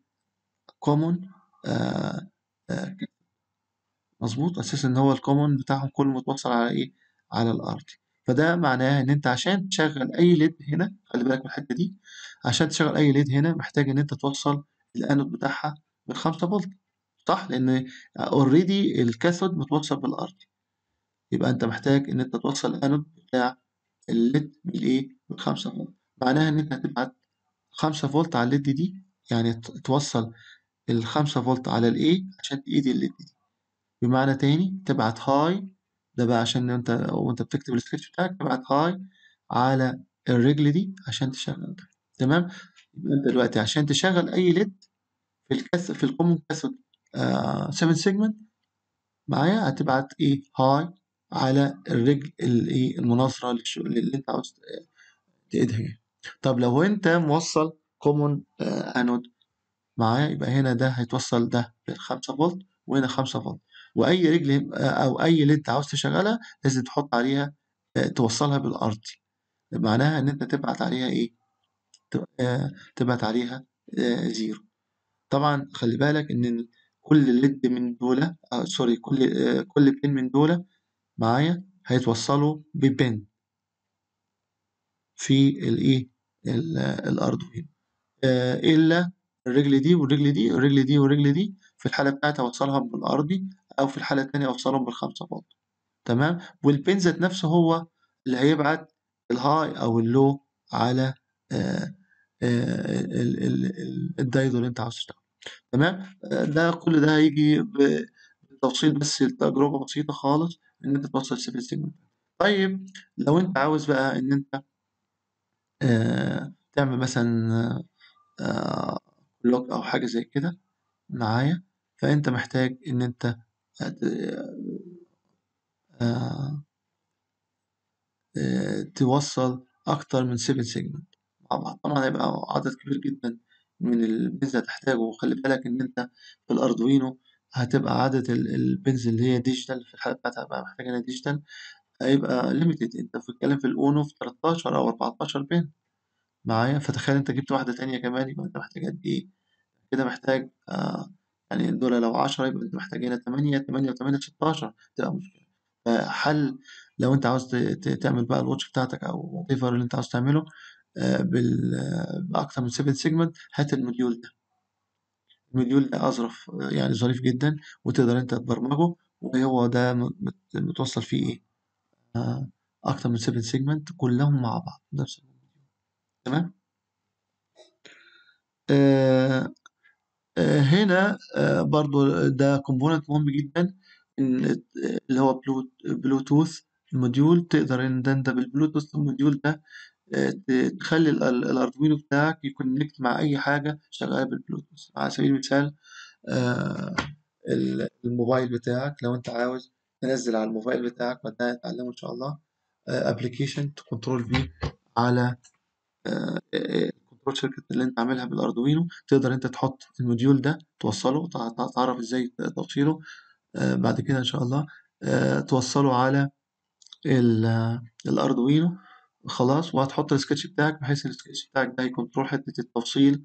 common آه آه مظبوط؟ أساسا إن هو ال common بتاعهم كله متوصل على إيه؟ على الأرض. فده معناه إن أنت عشان تشغل أي LED هنا خلي بالك من الحتة دي عشان تشغل أي LED هنا محتاج إن أنت توصل الأنود بتاعها من 5 فولت. صح؟ لأن already ال cathode متوصل بالأرض. يبقى أنت محتاج إن أنت توصل الأنود بتاع ال LED بالإيه؟ ب 5 فولت. معناها إن أنت هتبعت 5 فولت على ال LED دي يعني توصل ال 5 فولت على ال A عشان تقيد ال LED دي. بمعنى تاني تبعت high ده بقى عشان أنت وأنت بتكتب السكتش بتاعك تبعت high على الرجل دي عشان تشغل ده. تمام؟ يبقى أنت دلوقتي عشان تشغل أي LED في الكاس في ال common cathode 7 segment معايا؟ هتبعت إيه؟ high. على الرجل الايه المناصرة اللي أنت عاوز تقيدها طب لو أنت موصل common anode معايا يبقى هنا ده هيتوصل ده ب 5 فولت وهنا 5 فولت. وأي رجل أو أي LED عاوز تشغلها لازم تحط عليها توصلها بالارضي معناها إن أنت تبعت عليها إيه؟ تبعت عليها zero طبعا خلي بالك إن كل LED من دول آه سوري كل آه كل pin من دول معايا هيتوصلوا ب pin في الإيه؟ ال Arduino آه إلا الرجل دي والرجل دي والرجل دي والرجل دي في الحالة بتاعتي اوصلهم بالارضي أو في الحالة الثانية أوصلهم بالخمسة فولت تمام؟ وال pin ذات نفسه هو اللي هيبعت ال high أو ال low على آه الدايدو اللي أنت عاوز تشتغل. تمام؟ ده كل ده هيجي بالتوصيل بس التجربة بسيطة خالص. إن أنت توصل seven segment طيب لو أنت عاوز بقى إن أنت آه تعمل مثلا آه أو حاجة زي كده معايا فأنت محتاج إن أنت آه توصل أكتر من seven segment مع بعض. طبعا هيبقى عدد كبير جدا من ال pins هتحتاجه. وخلي بالك إن أنت في ال Arduino هتبقى عدد ال pins اللي هي digital في الحالة بتاعتها هتبقى محتاجة إنها digital هيبقى limited أنت بتتكلم في ال Uno في 13 أو 14 pin معايا؟ فتخيل أنت جبت واحدة تانية كمان يبقى أنت محتاج قد إيه؟ كده محتاج آه يعني دول لو 10 يبقى أنت محتاج هنا 8 8 و8 16 تبقى مشكلة فحل لو أنت عاوز تعمل بقى ال watch بتاعتك أو what اللي أنت عاوز تعمله بأكتر من 7 segment هات ال module ده. ال module ده أظرف يعني ظريف جدا وتقدر أنت تبرمجه وهو ده متوصل فيه إيه؟ أكتر من 7 segment كلهم مع بعض نفس تمام؟ آه آه هنا آه برضو ده component مهم جدا اللي هو Bluetooth ال module تقدر ده أنت بال Bluetooth ال module ده آه، تخلي ال- ال- Arduino بتاعك ي connect مع أي حاجة شغالة بالبلوتوث. على سبيل المثال آه، ال- الموبايل بتاعك لو أنت عاوز تنزل على الموبايل بتاعك وده تتعلمه إن شاء الله application ت control بيه على ال control circuit اللي أنت عاملها بال Arduino تقدر أنت تحط ال module ده توصله تع- تع- تعرف إزاي توصيله. آه، بعد كده إن شاء الله آه، توصله على ال- Arduino خلاص وهتحط السكتش بتاعك بحيث السكتش بتاعك ده ي control حتة التوصيل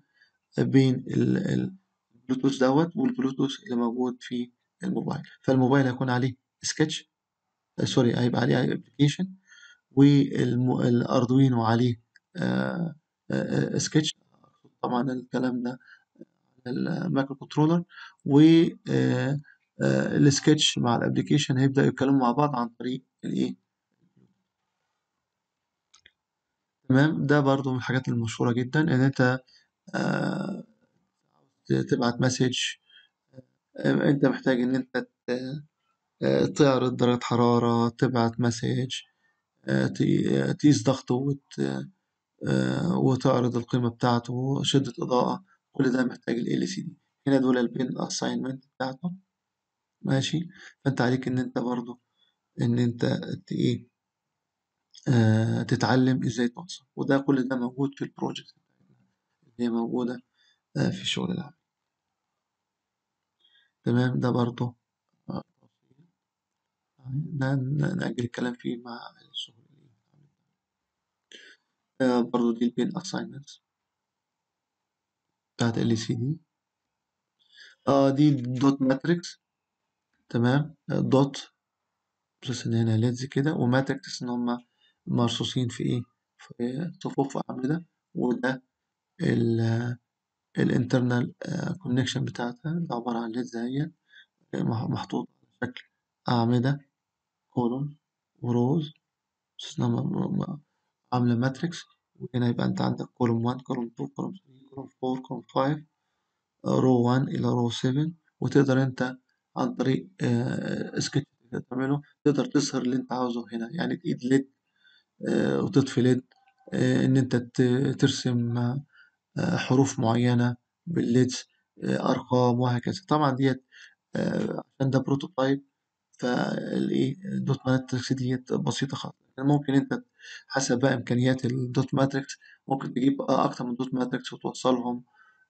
بين ال- ال- البلوتوث دوت والبلوتوث اللي موجود في الموبايل. فالموبايل هيكون عليه سكتش آه، سوري هيبقى عليه application وال Arduino عليه آه، آه، سكتش. طبعا الكلام ده ال microcontroller و السكتش مع ال application هيبدأ يتكلموا مع بعض عن طريق الإيه؟ تمام؟ ده برضو من الحاجات المشهورة جدا إن أنت آه، تبعت message آه، أنت محتاج إن أنت ت- آه، تعرض درجة حرارة تبعت message آه، تقيس ضغطه وت- آه، وتعرض القيمة بتاعته شدة إضاءة كل ده محتاج ال LCD هنا دول البين assignment بتاعته. ماشي؟ فأنت عليك إن أنت برضو إن أنت إيه آه، تتعلم إزاي توصل وده كل ده موجود في البروجكت اللي هي موجودة آه، في الشغل العملي. تمام؟ ده برضو آه، ده نأجل الكلام فيه مع الشغل آه، برضو دي ال pin assignments. بتاعت ال LCD آه دي dot matrix تمام؟ آه، dot بس إن هنا LEDs كده و matrix إن هما مرصوصين في إيه؟ في صفوف أعمدة وده ال internal connection بتاعتها ده عبارة عن LEDs هي مح- محطوط على شكل أعمدة column و rows عاملة matrix وهنا يبقى أنت عندك column 1 column 2 column 3 column 4 column 5 row 1 إلى row 7 وتقدر أنت عن طريق سكتش تعمله تقدر تظهر اللي أنت عاوزه هنا. يعني تقيد LED آه، وتطفي LED آه، إن أنت ترسم آه، حروف معينة بال LEDs آه، أرقام وهكذا. طبعا ديت آه، عشان ده prototype فالايه ال dot matrix ديت بسيطة خالص. ممكن أنت حسب بقى إمكانيات ال dot matrix ممكن تجيب أكتر من dot matrix وتوصلهم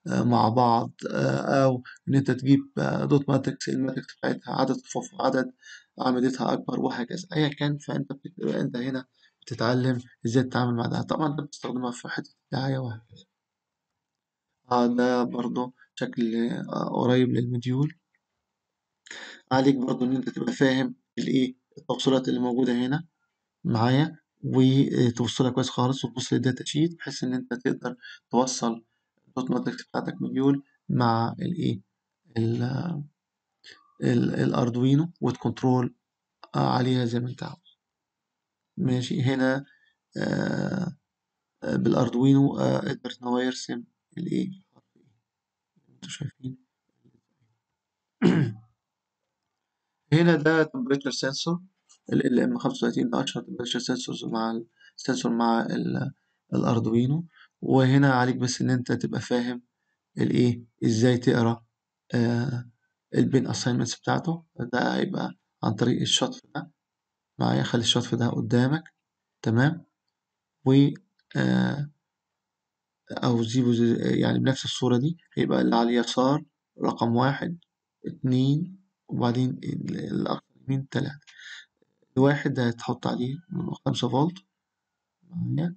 آه، مع بعض آه، أو إن أنت تجيب آه، dot matrix ال matrix بتاعتها عدد صفوف عدد أعمدتها أكبر وهكذا. ايا كان فأنت بت- أنت هنا بتتعلم إزاي تتعامل مع ده. طبعا انت بتستخدمها في حتة الدعايه وهكذا. آه، ده برضه شكل آه، قريب لل module عليك برضه إن أنت تبقى فاهم الإيه التوصيلات اللي موجودة هنا معايا وتوصلها كويس خالص وتبص لل data sheet بحيث إن أنت تقدر توصل ال dot matrix بتاعتك module مع الإيه ال- ال- الأردوينو وت control عليها زي ما أنت عاوز. ماشي. هنا آه آه، بالأردوينو آه قدر ان هو يرسم الايه أنتوا شايفين؟ هنا ده temperature sensor. LM 35 ده اشهر temperature sensors مع ال sensor مع ال- الأردوينو. وهنا عليك بس إن أنت تبقى فاهم الايه إزاي تقرأ آه ال pin assignments بتاعته. ده هيبقى عن طريق الشطف ده. معايا خلي الشطف ده قدامك تمام؟ و آه أو zero زي- يعني بنفس الصورة دي هيبقى اللي على اليسار رقم واحد اتنين وبعدين ال- الأقصى يمين تلاتة. الواحد ده هتحط عليه خمسة فولت. معايا؟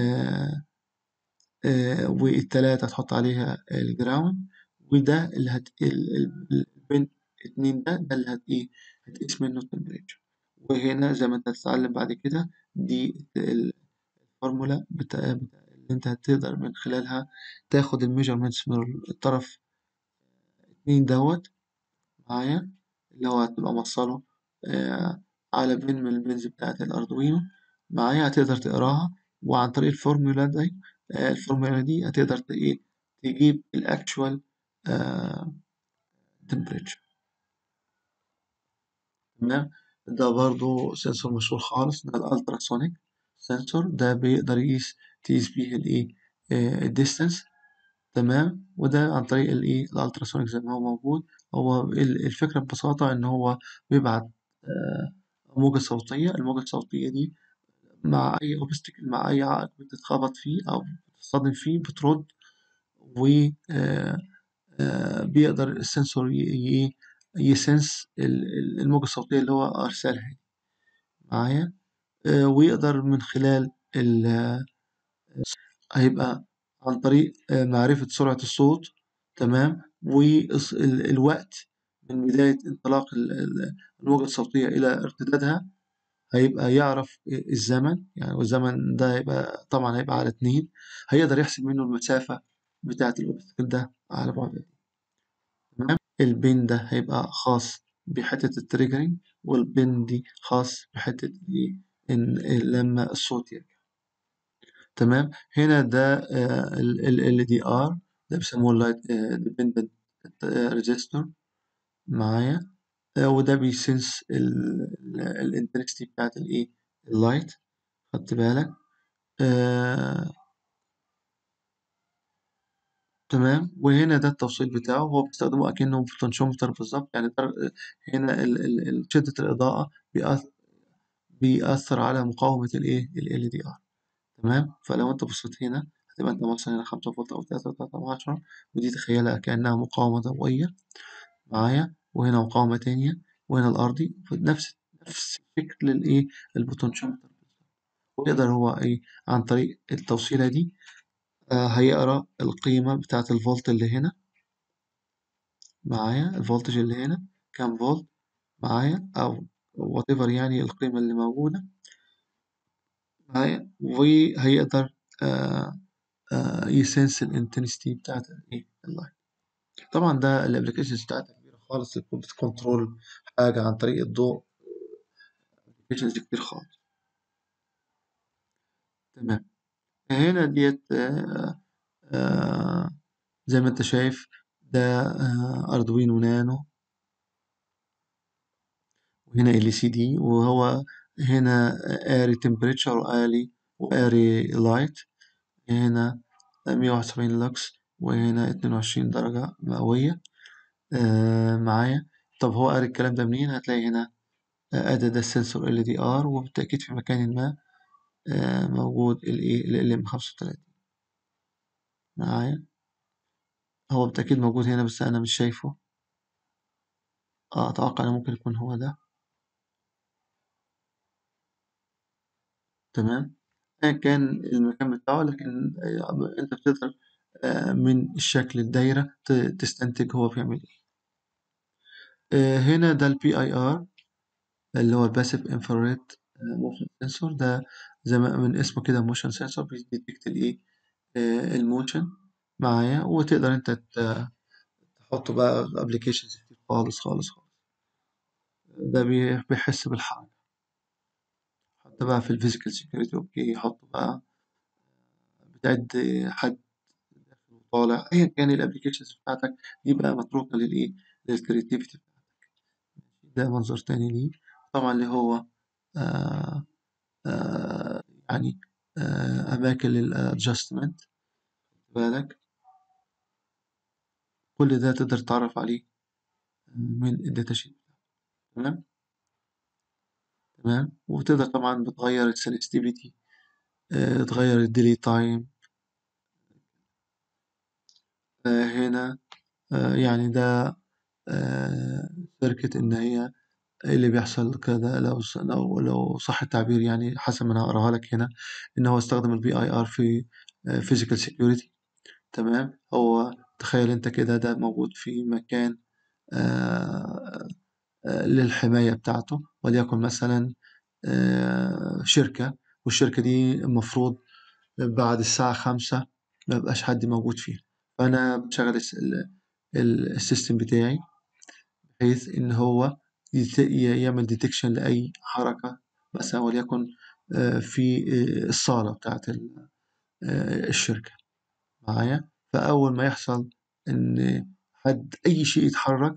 آه آه والتلاتة هتحط عليها الجراوند. وده اللي هت ال- ال- pin اتنين ده ده اللي هت إيه هتقيس منه ال temperature. وهنا زي ما انت هتتعلم بعد كده دي ال- الفورمولا بتاع اللي انت هتقدر من خلالها تاخد ال measurements من الطرف اتنين دوت معايا اللي هو هتبقى موصله آه على pin من ال pins بتاعت الأردوينو معايا هتقدر تقراها. وعن طريق الفورمولا دي آه الفورمولا دي هتقدر إيه تجيب ال actual آه temperature. تمام؟ ده برضو sensor مشهور خالص ده ال ultrasonic sensor ده بيقدر يقيس تقيس بيه الايه ال distance تمام؟ وده عن طريق الايه ال ultrasonic زي ما هو موجود. هو ال- الفكرة ببساطة إن هو بيبعت آه، موجة صوتية. الموجة الصوتية دي مع أي أوبستكل مع أي عائق بتتخبط فيه أو بتصطدم فيه بترد و آه، آه، بيقدر السنسور يسنس ال- ال- الموجة الصوتية اللي هو أرسلها. معايا؟ آه، ويقدر من خلال ال- هيبقى عن طريق آه، معرفة سرعة الصوت. تمام؟ والوقت من بداية انطلاق ال- ال- الموجة الصوتية إلى ارتدادها هيبقى يعرف الزمن. يعني والزمن ده هيبقى طبعا هيبقى على اتنين. هيقدر يحسب منه المسافة بتاعة ال obstacle ده على بعد. ال pin ده هيبقى خاص بحتة ال triggering وال pin دي خاص بحتة إيه إن لما الصوت يرجع. تمام؟ هنا ده ال LDR ده بيسموه ال light dependent resistor معايا. آه، وده بي sense ال intensity بتاعت الايه ال light خدت بالك؟ آه، تمام. وهنا ده التوصيل بتاعه. هو بيستخدمه أكنه potentiometer بالظبط. يعني هنا ال- ال- ال- شدة الإضاءة بيأث- بيأثر على مقاومة الإيه؟ ال LDR تمام؟ فلو أنت بصيت هنا هتبقى أنت مثلا هنا 5 فولت أو 3 3 10 ودي تخيلها كأنها مقاومة ضوئية معايا؟ وهنا مقاومة تانية. وهنا الأرضي نفس نفس فكر الإيه؟ ال potentiometer ويقدر هو إيه؟ عن طريق التوصيلة دي آه، هيقرأ القيمة بتاعة الفولت اللي هنا. معايا؟ ال voltage اللي هنا. كام فولت؟ معايا؟ أو whatever يعني القيمة اللي موجودة. معايا؟ وهيقدر آه آه يـ sense ال intensity بتاعت الايه؟ ال light طبعا ده ال applications بتاعتها كبيرة خالص. بت control حاجة عن طريق الضوء. applications كتير خالص. تمام. هنا ديت آه آه زي ما انت شايف ده آه Arduino Nano. وهنا LCD وهو هنا قاري temperature وقاري وقاري light هنا 171 لوكس وهنا 22 درجة مئوية معايا. طب هو قاري الكلام ده منين؟ هتلاقي هنا ادي ده ال sensor ال LDR وبالتأكيد في مكان ما موجود الايه LM35 معايا هو بالتأكيد موجود هنا بس أنا مش شايفه. آه أتوقع إنه ممكن يكون هو ده. تمام. أيا كان المكان بتاعه لكن آه، أنت بتقدر آه، من الشكل الدايرة تستنتج هو بيعمل إيه. آه، هنا ده ال PIR اللي هو ال passive infrared motion sensor. ده زي ما من اسمه كده motion sensor بي detect الايه ال motion معايا وتقدر انت تحطه بقى في applications خالص خالص خالص. ده بي- بيحس بالحركة. حتى بقى في ال physical security okay يحطه بقى بتعد حد داخل وطالع ايا كان ال applications بتاعتك دي بقى متروكة للإيه؟ لل creativity ده منظر تاني ليه. طبعا اللي هو آه آه يعني آه أماكن لل adjustment بالك؟ كل ده تقدر تتعرف عليه من ال data sheet تمام؟ تمام؟ وتقدر طبعا بتغير ال sensitivity آه تغير ال delay time آه هنا آه يعني ده آه شركة إن هي اللي بيحصل كده لو لو لو صح التعبير يعني حسب ما أنا هقراها لك هنا إن هو استخدم ال PIR في physical security تمام؟ هو تخيل أنت كده ده موجود في مكان آه، آه، للحماية بتاعته وليكن مثلا آه، شركة والشركة دي المفروض بعد الساعة خمسة ما يبقاش حد موجود فيها. فأنا بشغل الس- ال- ال- ال system بتاعي بحيث إن هو يعمل detection لأي حركة مثلا وليكن آه، في آه، الصالة بتاعت ال- آه، الشركة. معايا؟ فأول ما يحصل إن حد أي شيء يتحرك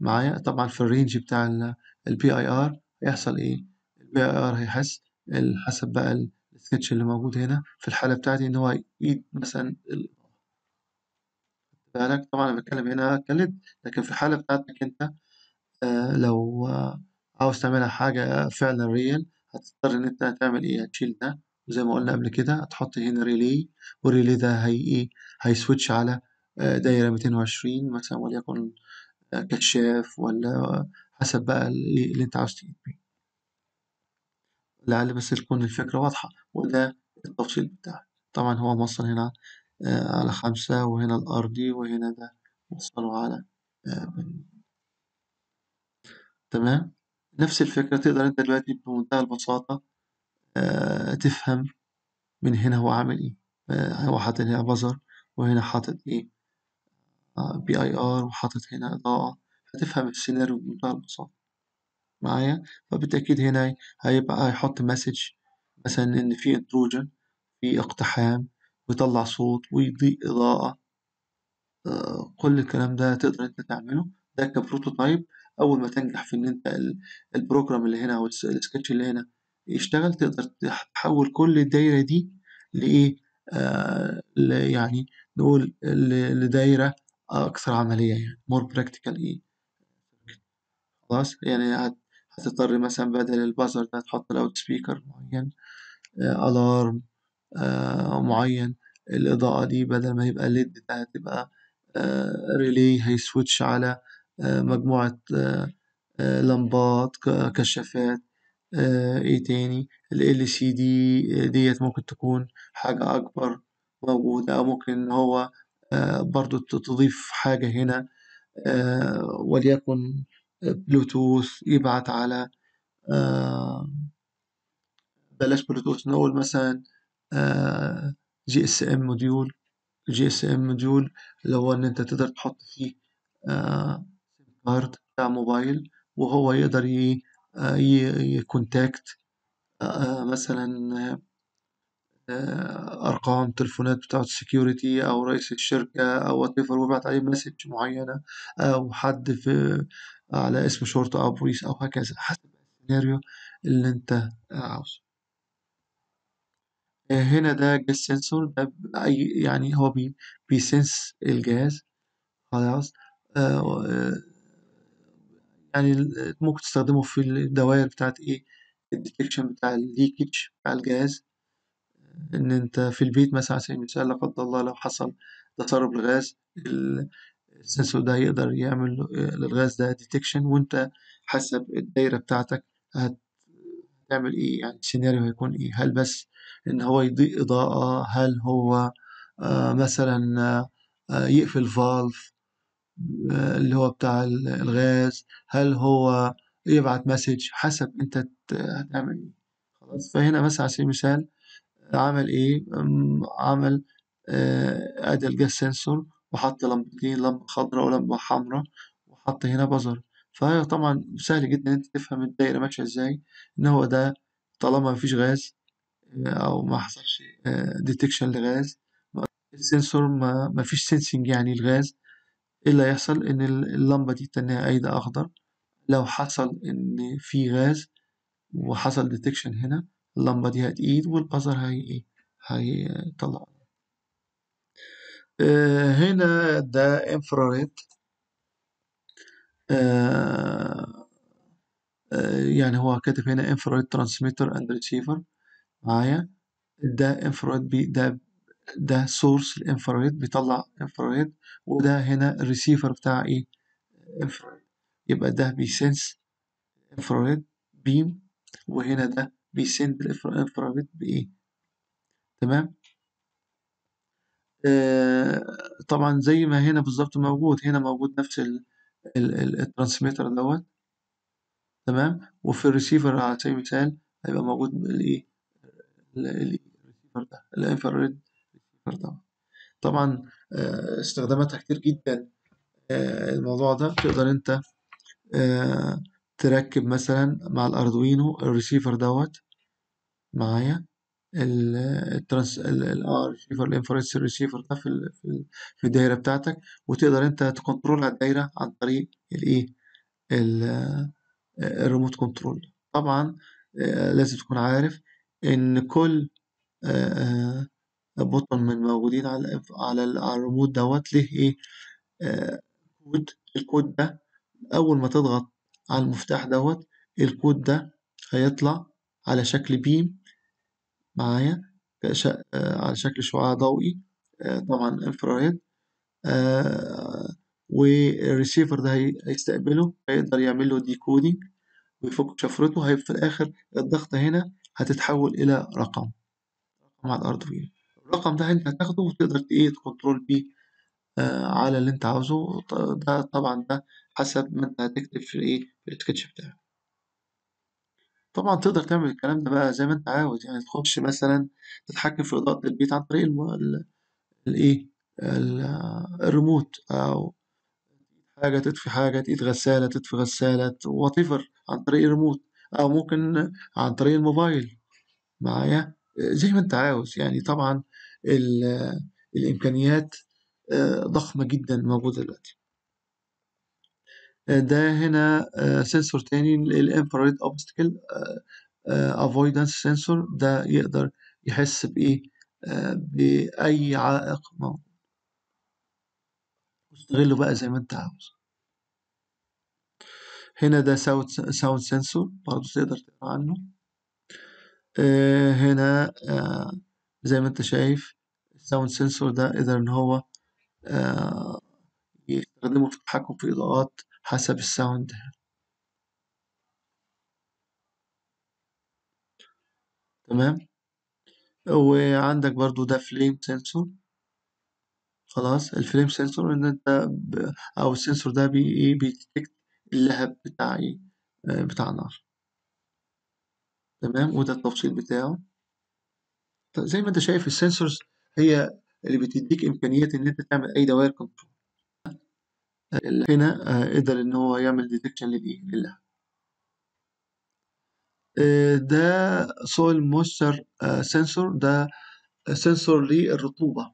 معايا طبعا في ال range بتاع ال PIR هيحصل إيه؟ ال PIR هيحس حسب بقى السكتش اللي موجود هنا في الحالة بتاعتي إن هو يقيد مثلا ال- بالك؟ طبعا أنا بتكلم هنا ك LED لكن في الحالة بتاعتك أنت لو آه عاوز تعملها حاجة فعلا real هتضطر إن أنت هتعمل إيه؟ هتشيل ده وزي ما قلنا قبل كده هتحط هنا relay وال relay ده هي إيه؟ هي switch على آه دايرة 220 مثلا وليكن آه كشاف ولا حسب بقى اللي أنت عاوز تجيب بيه. لعل بس تكون الفكرة واضحة وده التفصيل بتاعه طبعا هو موصل هنا على خمسة وهنا الأرضي وهنا ده موصله على تمام؟ نفس الفكرة تقدر أنت دلوقتي بمنتهى البساطة آه تفهم من هنا هو عامل إيه. آه هو حاطط هنا بزر وهنا حاطط إيه؟ آه بي أي آر وحاطط هنا إضاءة. هتفهم السيناريو بمنتهى البساطة. معايا؟ فبالتأكيد هنا هيبقى هيحط message مثلا إن في intrusion في اقتحام ويطلع صوت ويضيء إضاءة. كل الكلام ده تقدر أنت تعمله. ده ك prototype أول ما تنجح في أنت ال- ال program اللي هنا الس- السكتش اللي هنا يشتغل تقدر تحول كل الدايرة دي لإيه؟ آه يعني نقول ل- لدايرة أكثر عملية يعني more practical إيه؟ خلاص؟ يعني هت- هتضطر مثلا بدل ال buzzer ده تحط loud speaker معين آه alarm آه معين. الإضاءة دي بدل ما يبقى LED ده هتبقى relay هي switch على مجموعة آه آه لمبات كشافات آه إيه تاني؟ ال LCD ديت ممكن تكون حاجة أكبر موجودة أو ممكن إن هو آه برضو تضيف حاجة هنا آه وليكن بلوتوث يبعت على آه بلاش بلوتوث نقول مثلا جي اس ام موديول جي اس ام موديول اللي هو إن أنت تقدر تحط فيه آه، كارد بتاع موبايل وهو يقدر آه، ي contact آه، مثلا آه، أرقام تليفونات بتاعة ال security أو رئيس الشركة whatever ويبعت عليه message معينة أو حد في على اسم شرطة أو بوليس أو هكذا حسب السيناريو اللي أنت عاوزه. هنا ده gas sensor ده أي يعني هو بي بي sense الجاز خلاص يعني ممكن تستخدمه في الدوائر بتاعت إيه؟ ال detection بتاع ال leakage بتاع الجاز. إن أنت في البيت مثلا على سبيل المثال لا قدر الله لو حصل تسرب الغاز ال- ال sensor ده يقدر يعمل للغاز ده detection وأنت حسب الدايرة بتاعتك هتعمل إيه؟ يعني السيناريو هيكون إيه؟ هل بس إن هو يضيء إضاءة؟ هل هو آه، مثلا آه، يقفل valve اللي هو بتاع ال- الغاز هل هو يبعت message حسب انت هتعمل إيه. خلاص فهنا مثلا على سبيل المثال عمل إيه؟ عمل آه، أدي ال gas sensor وحط لمبتين لمبة خضراء ولمبة حمراء وحط هنا buzzer فهي طبعا سهل جدا انت تفهم الدايرة ماشية إزاي إن هو ده طالما مفيش غاز آه، أو ما حصلش detection لغاز ال sensor ما مفيش sensing يعني الغاز. إيه اللي هيحصل؟ ال- اللمبة دي تنّها قايدة أخضر. لو حصل إن في غاز وحصل detection هنا اللمبة دي هتقيد وال buzzer هي إيه؟ هيطلع. آه هنا ده infrared آه آه يعني هو كاتب هنا infrared transmitter and receiver معايا؟ ده infrared بي ده ده source ال infrared بيطلع infrared وده هنا الريسيفر بتاع إيه؟ infrared يبقى ده بي sense infrared beam وهنا ده بي send ال infrared بإيه؟ تمام؟ آه طبعا زي ما هنا بالظبط موجود هنا موجود نفس ال- ال- ال- ال transmitter دوت. تمام؟ وفي الريسيفر على سبيل المثال هيبقى موجود الايه ال- ال- الريسيفر ده ال infrared receiver ده طبعا آه استخداماتها كتير جدا آه الموضوع ده تقدر انت آه تركب مثلا مع الأردوينو الريسيفر دوت معايا ال- ال trans ال- ال- آه ال receiver ال infrared receiver ده في في ال- في الدايرة بتاعتك وتقدر انت ت control على الدايرة عن طريق الايه ال- ال remote control. طبعا لازم تكون عارف إن كل button من موجودين على على ال- على الريموت دوت. ليه؟ إيه؟ آه، code ال code ده أول ما تضغط على المفتاح دوت الكود ده هيطلع على شكل beam معايا ش- آه، على شكل شعاع ضوئي آه، طبعا infrared آه، والريسيفر ده هي- هيستقبله هيقدر يعمل له decoding ويفك شفرته هيبقى في الآخر الضغطة هنا هتتحول إلى رقم رقم على الأردوينو الرقم ده أنت هتاخده وتقدر ت- إيه ت control بيه آه، على اللي أنت عاوزه. ده طبعا ده حسب ما أنت هتكتب في إيه في السكتش بتاعك. طبعا تقدر تعمل الكلام ده بقى زي ما أنت عاوز. يعني تخش مثلا تتحكم في إضاءة البيت عن طريق الم... ال- الإيه ال- الريموت أو حاجة تطفي حاجة تقيد غسالة تطفي غسالة whatever عن طريق الريموت أو ممكن عن طريق الموبايل. معايا؟ زي ما أنت عاوز. يعني طبعا الإمكانيات آه، ضخمة جدا موجودة دلوقتي. آه، ده هنا آه، sensor تاني ال infrared obstacle avoidance sensor ده يقدر يحس بإيه؟ آه، بأي عائق موجود. واستغله بقى زي ما أنت عاوز. هنا ده sound sound sensor برضه تقدر تقرأ عنه. آه، هنا آه، زي ما انت شايف ال sound sensor ده قدر إن هو آه، يستخدمه في التحكم في إضاءات حسب ال sound تمام؟ وعندك برضو ده flame sensor خلاص ال flame sensor إن أنت ب... أو ال sensor ده بي إيه بي detect اللهب بتاع إيه آه، بتاع النار تمام؟ وده التفصيل بتاعه. طيب زي ما انت شايف ال sensors هي اللي بتديك امكانيه إن أنت تعمل أي دوائر control هنا آه، قدر إن هو يعمل detection للايه للهب. آه، ده soil moisture sensor ده sensor للرطوبة.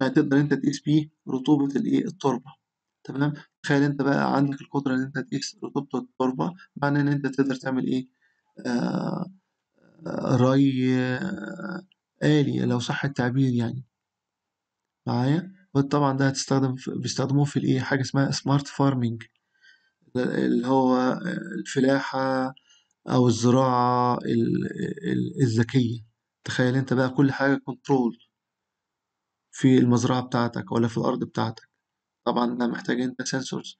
يعني تقدر أنت تقيس بيه رطوبة الايه التربة. تمام؟ تخيل أنت بقى عندك القدرة إن أنت تقيس رطوبة التربة معناه إن أنت تقدر تعمل إيه؟ آه آه، ري آه آلي لو صح التعبير يعني. معايا؟ وطبعا ده هتستخدم بيستخدموه في الإيه؟ حاجة اسمها smart farming اللي هو الفلاحة أو الزراعة ال- ال- الذكية. تخيل أنت بقى كل حاجة control في المزرعة بتاعتك ولا في الأرض بتاعتك. طبعا ده محتاج أنت sensors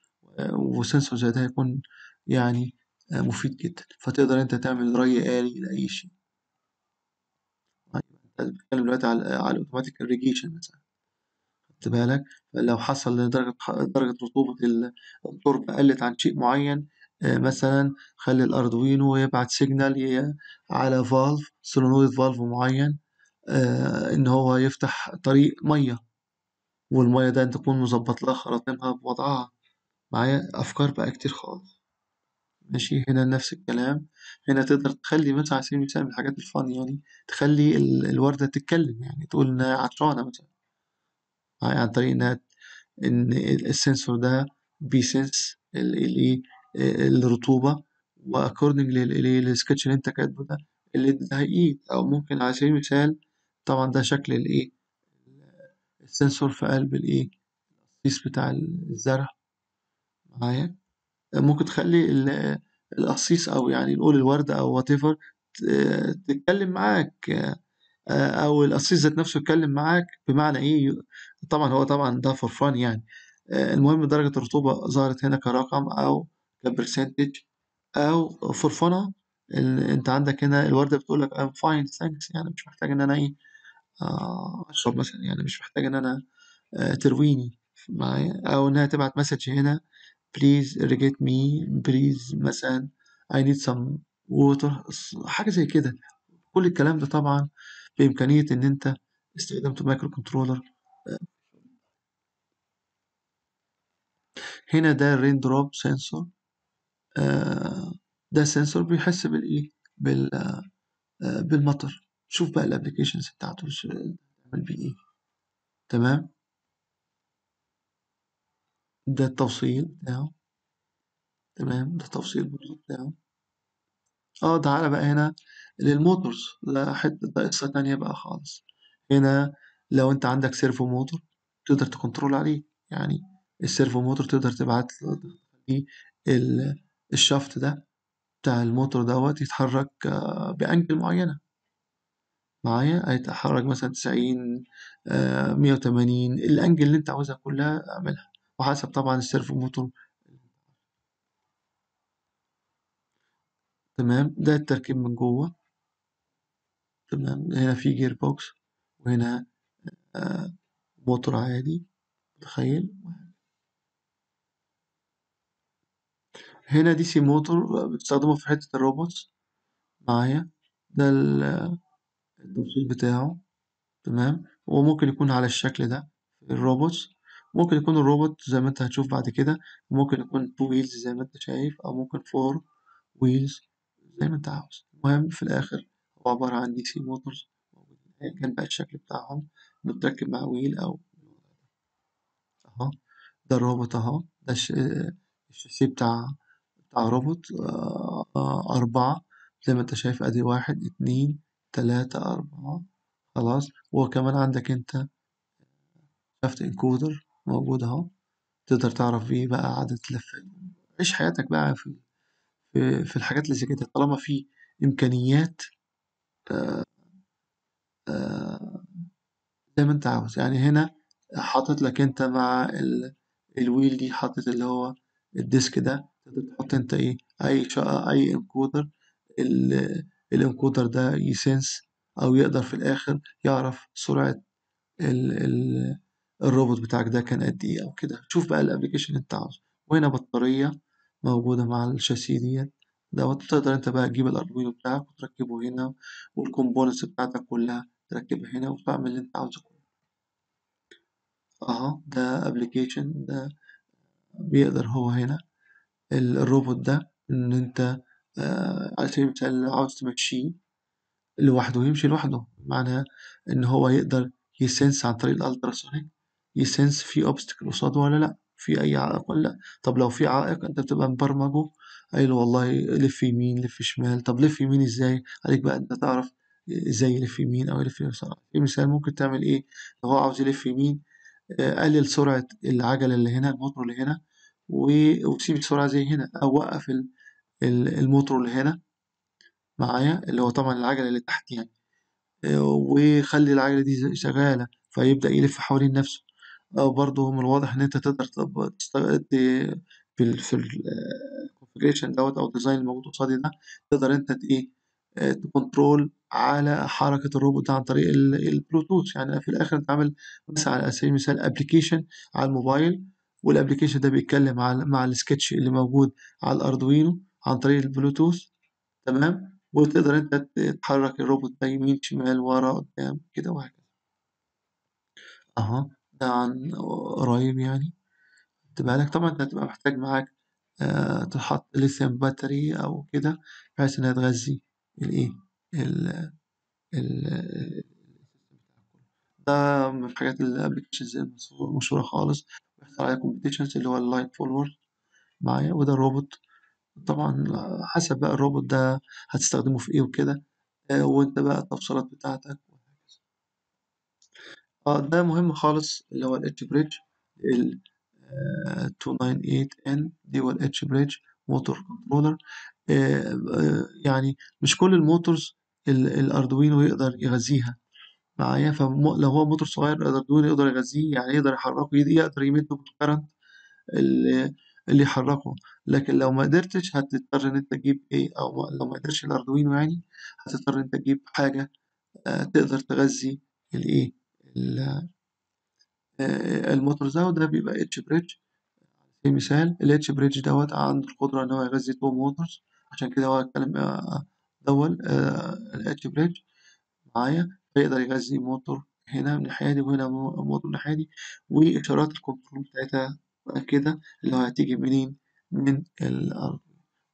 و sensor زي ده هيكون يعني مفيد جدا. فتقدر أنت تعمل ري آلي لأي شيء. بتتكلم دلوقتي على على ال automatic irrigation مثلا. خدت بالك؟ لو حصل درجة درجة رطوبة ال- التربة قلت عن شيء معين آه، مثلا خلي الأردوينو يبعت signal على valve solenoid valve معين آه، إن هو يفتح طريق مية. والمية ده تكون مظبط لها خراطيمها بوضعها. معايا؟ أفكار بقى كتير خالص. ماشي هنا نفس الكلام. هنا تقدر تخلي مثلا على سبيل المثال من الحاجات ال fun يعني تخلي ال- الوردة تتكلم يعني تقول إنها عطشانة مثلا. معايا عن طريق إنها إن ال sensor ده بي sense الإيه الرطوبة و according لل sketch اللي أنت كاتبه ده ال LED ده هيقيد. أو ممكن على سبيل المثال طبعا ده شكل الإيه ال sensor في قلب الإيه القصيص بتاع الزرع. معايا؟ ممكن تخلي ال- القصيص أو يعني نقول الوردة أو whatever تتكلم معاك آه، أو القصيص ذات نفسه يتكلم معاك بمعنى إيه؟ طبعا هو طبعا ده for fun يعني. آه، المهم درجة الرطوبة ظهرت هنا كرقم أو ك percentage أو for fun أنت عندك هنا الوردة بتقول لك I'm fine thanks يعني مش محتاج إن أنا إيه آه، أشرب مثلا يعني مش محتاج إن أنا ترويني معايا أو إنها تبعت message هنا please irrigate me please مثلا I need some water حاجة زي كده. كل الكلام ده طبعا بإمكانية إن أنت استخدمت microcontroller هنا ده ال rain drop sensor ده sensor بيحس بالإيه بال آه، بالمطر. شوف بقى ال applications بتاعته ش- تعمل بيه إيه. تمام؟ ده التوصيل بتاعه. تمام؟ ده التوصيل برضه بتاعه. آه تعالى بقى هنا لل motors. ده حتة ده قصة تانية بقى خالص. هنا لو أنت عندك servo motor تقدر ت control عليه. يعني ال servo motor تقدر تبعت ال shaft ده بتاع الموتور دوت يتحرك آه، ب angle معينة. معايا؟ هيتحرك مثلا تسعين آه، مية وتمانين ال angle اللي أنت عاوزها كلها اعملها. وحسب طبعا ال servo motor. تمام ده التركيب من جوه. تمام هنا في gear box وهنا آه، موتور عادي تخيل. هنا DC motor بتستخدمه في حتة ال robots. معايا ده ال- التوصيل بتاعه. تمام وممكن يكون على الشكل ده ال robots. ممكن يكون الروبوت زي ما انت هتشوف بعد كده ممكن يكون two wheels زي ما انت شايف أو ممكن four wheels زي ما انت عاوز. المهم في الآخر هو عبارة عن DC motors كان بقى الشكل بتاعهم. متركب مع wheel أو أهو. ده الروبوت أهو. ده الش- الشاسيه بتاع بتاع روبوت. آه، أربعة زي ما انت شايف. أدي واحد اتنين تلاتة أربعة. خلاص. وكمان عندك انت shaft encoder موجود أهو. تقدر تعرف بيه بقى عدد لفات عيش حياتك بقى في في, الحاجات اللي زي كده. طالما في إمكانيات آه، زي ما أنت عاوز. يعني هنا حاطط لك أنت مع ال... ال wheel دي حاطط اللي هو ال disk ده. تقدر تحط أنت إيه؟ أي شا... أي encoder ال... ال encoder ده ي sense أو يقدر في الآخر يعرف سرعة ال... ال... الروبوت بتاعك ده كان قد إيه أو كده. شوف بقى ال application اللي انت عاوزه وهنا بطارية موجودة مع الشاسيه ديت. دوت تقدر أنت بقى تجيب ال Arduino بتاعك وتركبه هنا وال components بتاعتك كلها تركبها هنا وتعمل اللي أنت عاوزه كله. أهو ده application ده بيقدر هو هنا ال- الروبوت ده إن أنت آه على سبيل المثال عاوز تمشيه لوحده يمشي لوحده. معناها إن هو يقدر ي sense عن طريق ال ultrasonic. ي sense في obstacle قصاده ولا لا؟ في أي عائق ولا لا؟ طب لو في عائق أنت بتبقى مبرمجه قايل له والله لف يمين لف شمال. طب لف يمين إزاي؟ عليك بقى أنت تعرف إزاي يلف يمين أو يلف يسار. في مثال ممكن تعمل إيه؟ لو هو عاوز يلف يمين آه، قلل سرعة العجلة اللي هنا الموتور اللي هنا وسيب السرعة زي هنا أو وقف ال- ال- الموتور اللي هنا معايا اللي هو طبعا العجلة اللي تحت يعني. آه، وخلي العجلة دي شغالة فيبدأ يلف حوالين نفسه. برضه من الواضح إن أنت تقدر تطبق- في ال في ال configuration دوت أو ال design الموجود قصادي ده تقدر أنت إيه ت control على حركة الروبوت عن طريق ال- البلوتوث يعني في الآخر أنت عامل مثلا على سبيل المثال application على الموبايل وال application ده بيتكلم مع مع السكتش اللي موجود على ال Arduino عن طريق البلوتوث تمام؟ وتقدر أنت تحرك الروبوت ده يمين شمال ورا قدام كده وهكذا. أها. عن قريب يعني. خدت بالك طبعا أنت هتبقى محتاج معاك آه تحط lithium battery أو كده بحيث إنها تغذي الإيه ال ال ده من الحاجات ال applications المشهورة خالص. بيحصل عليها competitions اللي هو ال line follower معايا وده الروبوت طبعا حسب بقى الروبوت ده هتستخدمه في إيه وكده آه، وأنت بقى التفصيلات بتاعتك آه ده مهم خالص اللي هو ال H-bridge L298N دي هو ال H-bridge motor controller. يعني مش كل ال motors ال- Arduino يقدر يغذيها معايا فلو هو موتور صغير الأردوينو يقدر يغذيه يعني يقدر يحركه يقدر يمده بال current اللي اللي يحركه. لكن لو ما قدرتش هتضطر إن أنت تجيب إيه أو لو ما قدرش الأردوينو يعني هتضطر إن أنت تجيب حاجة آه، تقدر تغذي الايه آه، الموتور ده وده بيبقى H bridge في مثال ال H bridge دوت عنده القدرة إن هو يغذي two motors عشان كده هو اتكلم آه، دول ال H bridge معايا. فيقدر يغذي موتور هنا من الناحية دي وهنا مو- موتور من الناحية دي. وإشارات ال control بتاعتها كده اللي هو هتيجي منين؟ من الأردوينو.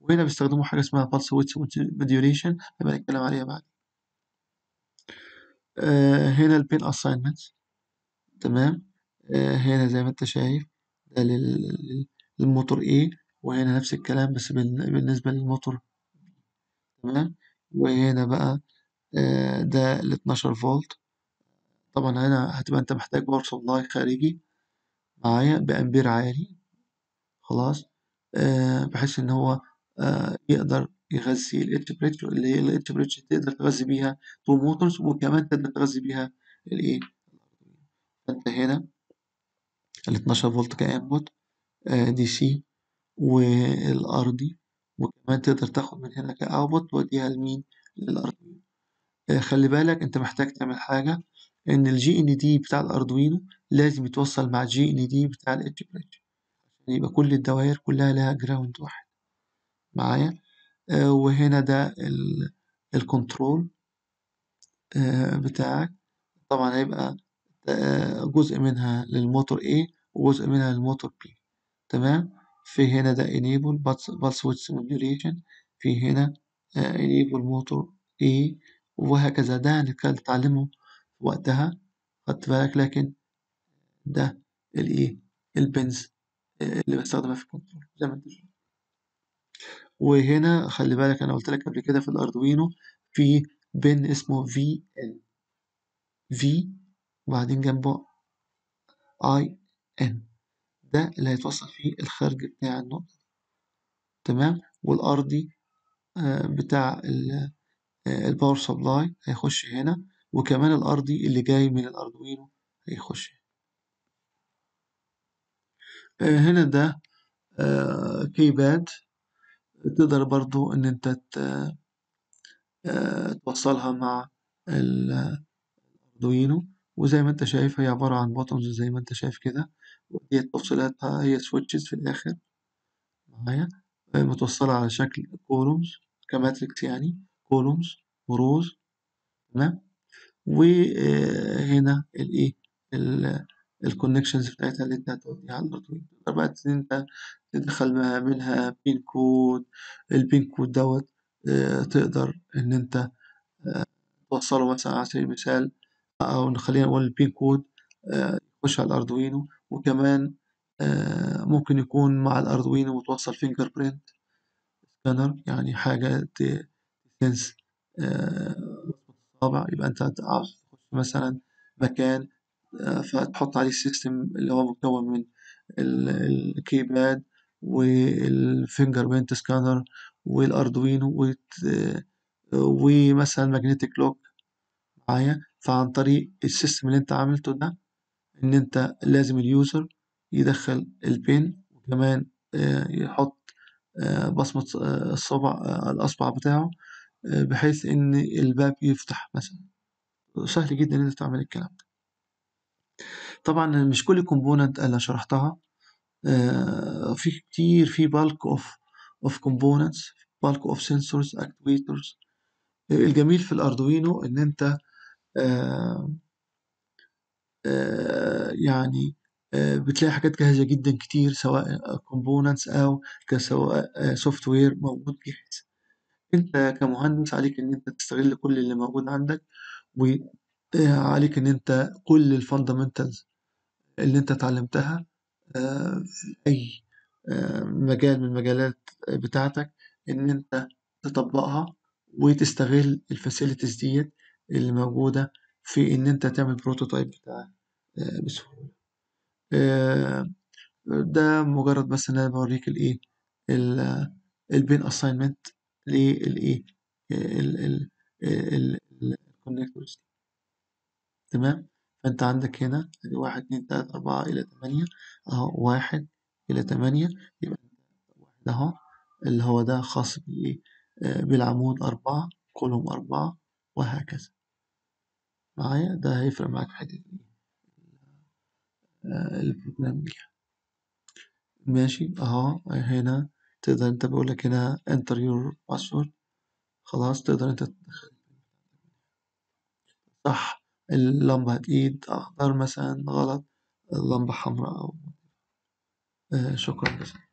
وهنا بيستخدموا حاجة اسمها pulse width modulation هنبقى نتكلم عليها بعد آه هنا ال pin assignments تمام؟ آه هنا زي ما انت شايف ده لل- للموتور A وهنا نفس الكلام بس بال- بالنسبة للموتور تمام؟ وهنا بقى آه، ده ال 12 فولت. طبعا هنا هتبقى انت محتاج power supply خارجي معايا بأمبير عالي خلاص؟ آه بحيث ان هو آه يقدر يغذي ال H bridge اللي هي ال H bridge تقدر تغذي بيها two motors وكمان تقدر تغذي بيها الايه فأنت هنا ال 12 فولت ك input DC والارضي وكمان تقدر تاخد من هنا ك output توديها لمين؟ للاردوينو آه خلي بالك أنت محتاج تعمل حاجة إن ال GND بتاع الاردوينو لازم يتوصل مع ال GND بتاع ال H bridge يبقى كل الدوائر كلها لها ground واحد. معايا؟ وهنا ده ال- ال control آه بتاعك. طبعا هيبقى آه جزء منها للموتور A وجزء منها للموتور B. تمام؟ في هنا ده enable pulse width modulation في هنا آه enable موتور A وهكذا. ده هنتعلمه وقتها خدت بالك؟ لكن ده الايه ال pins آه، اللي بستخدمها في ال control زي ما انت شايف. وهنا خلي بالك أنا قلت لك قبل كده في الأردوينو في pin اسمه V ال V وبعدين جنبه IN ده اللي هيتوصل فيه الخارج بتاع النقطة تمام؟ والأرضي آه، بتاع ال- آه، ال power supply هيخش هنا وكمان الأرضي اللي جاي من الأردوينو هيخش هنا. ده آه، keypad تقدر برضو إن أنت ت- آه، توصلها مع الاردوينو وزي ما أنت شايف هي عبارة عن buttons زي ما أنت شايف كده. ودي تفصيلاتها هي switches في الآخر. معايا؟ آه، متوصلة على شكل columns ك matrix يعني columns و rows تمام؟ وهنا الايه ال connections بتاعتها اللي انت هتوديها على الاردوينو تقدر بقى ان انت تدخل منها pin code ال pin code دوت آه، تقدر ان انت توصله مثلا على سبيل المثال أو خلينا نقول ال pin code آه، يخش على الأردوينو وكمان آه، ممكن يكون مع الأردوينو متوصل fingerprint scanner يعني حاجة ت sense الصابع يبقى أنت عاوز تخش مثلا مكان آه، فتحط عليه ال system اللي هو مكون من ال- ال keypad وال fingerprint scanner والأردوينو وت- ومثلا magnetic lock معايا. فعن طريق ال system اللي انت عملته ده إن انت لازم ال user يدخل ال PIN وكمان آه، يحط آه، بصمة آه، الصبع الأصبع بتاعه بحيث إن الباب يفتح مثلا. سهل جدا إن أنت تعمل الكلام ده. طبعا مش كل component أنا شرحتها. آه، في كتير في bulk of of components bulk of sensors actuators الجميل في الأردوينو إن أنت آه، آه، يعني بتلاقي حاجات جاهزة جدا كتير سواء components أو كسواء software موجود جاهز. أنت كمهندس عليك إن أنت تستغل كل اللي موجود عندك وعليك إن أنت كل ال fundamentals اللي أنت اتعلمتها آه، في أي آه، مجال من المجالات بتاعتك إن أنت تطبقها وتستغل ال facilities ديت اللي موجودة في إن أنت تعمل prototype بتاعك آه، بسهولة. ده مجرد بس إن أنا بوريك الإيه ال- ال pin assignment للإيه ال connectors تمام؟ فأنت عندك هنا أدي واحد اتنين تلاتة أربعة إلى تمانية أهو واحد إلى تمانية يبقى واحد أهو اللي هو ده خاص بالإيه آه، بالعمود أربعة كلهم أربعة وهكذا. معايا؟ ده هيفرق معاك في حتة الإيه؟ آه، البروجرام دي. ماشي؟ أهو هنا تقدر انت بيقولك هنا enter your password. خلاص تقدر انت تدخل صح. اللمبة هتقيد اخضر مثلا غلط اللمبة حمراء أو آه شكرا جزيلا.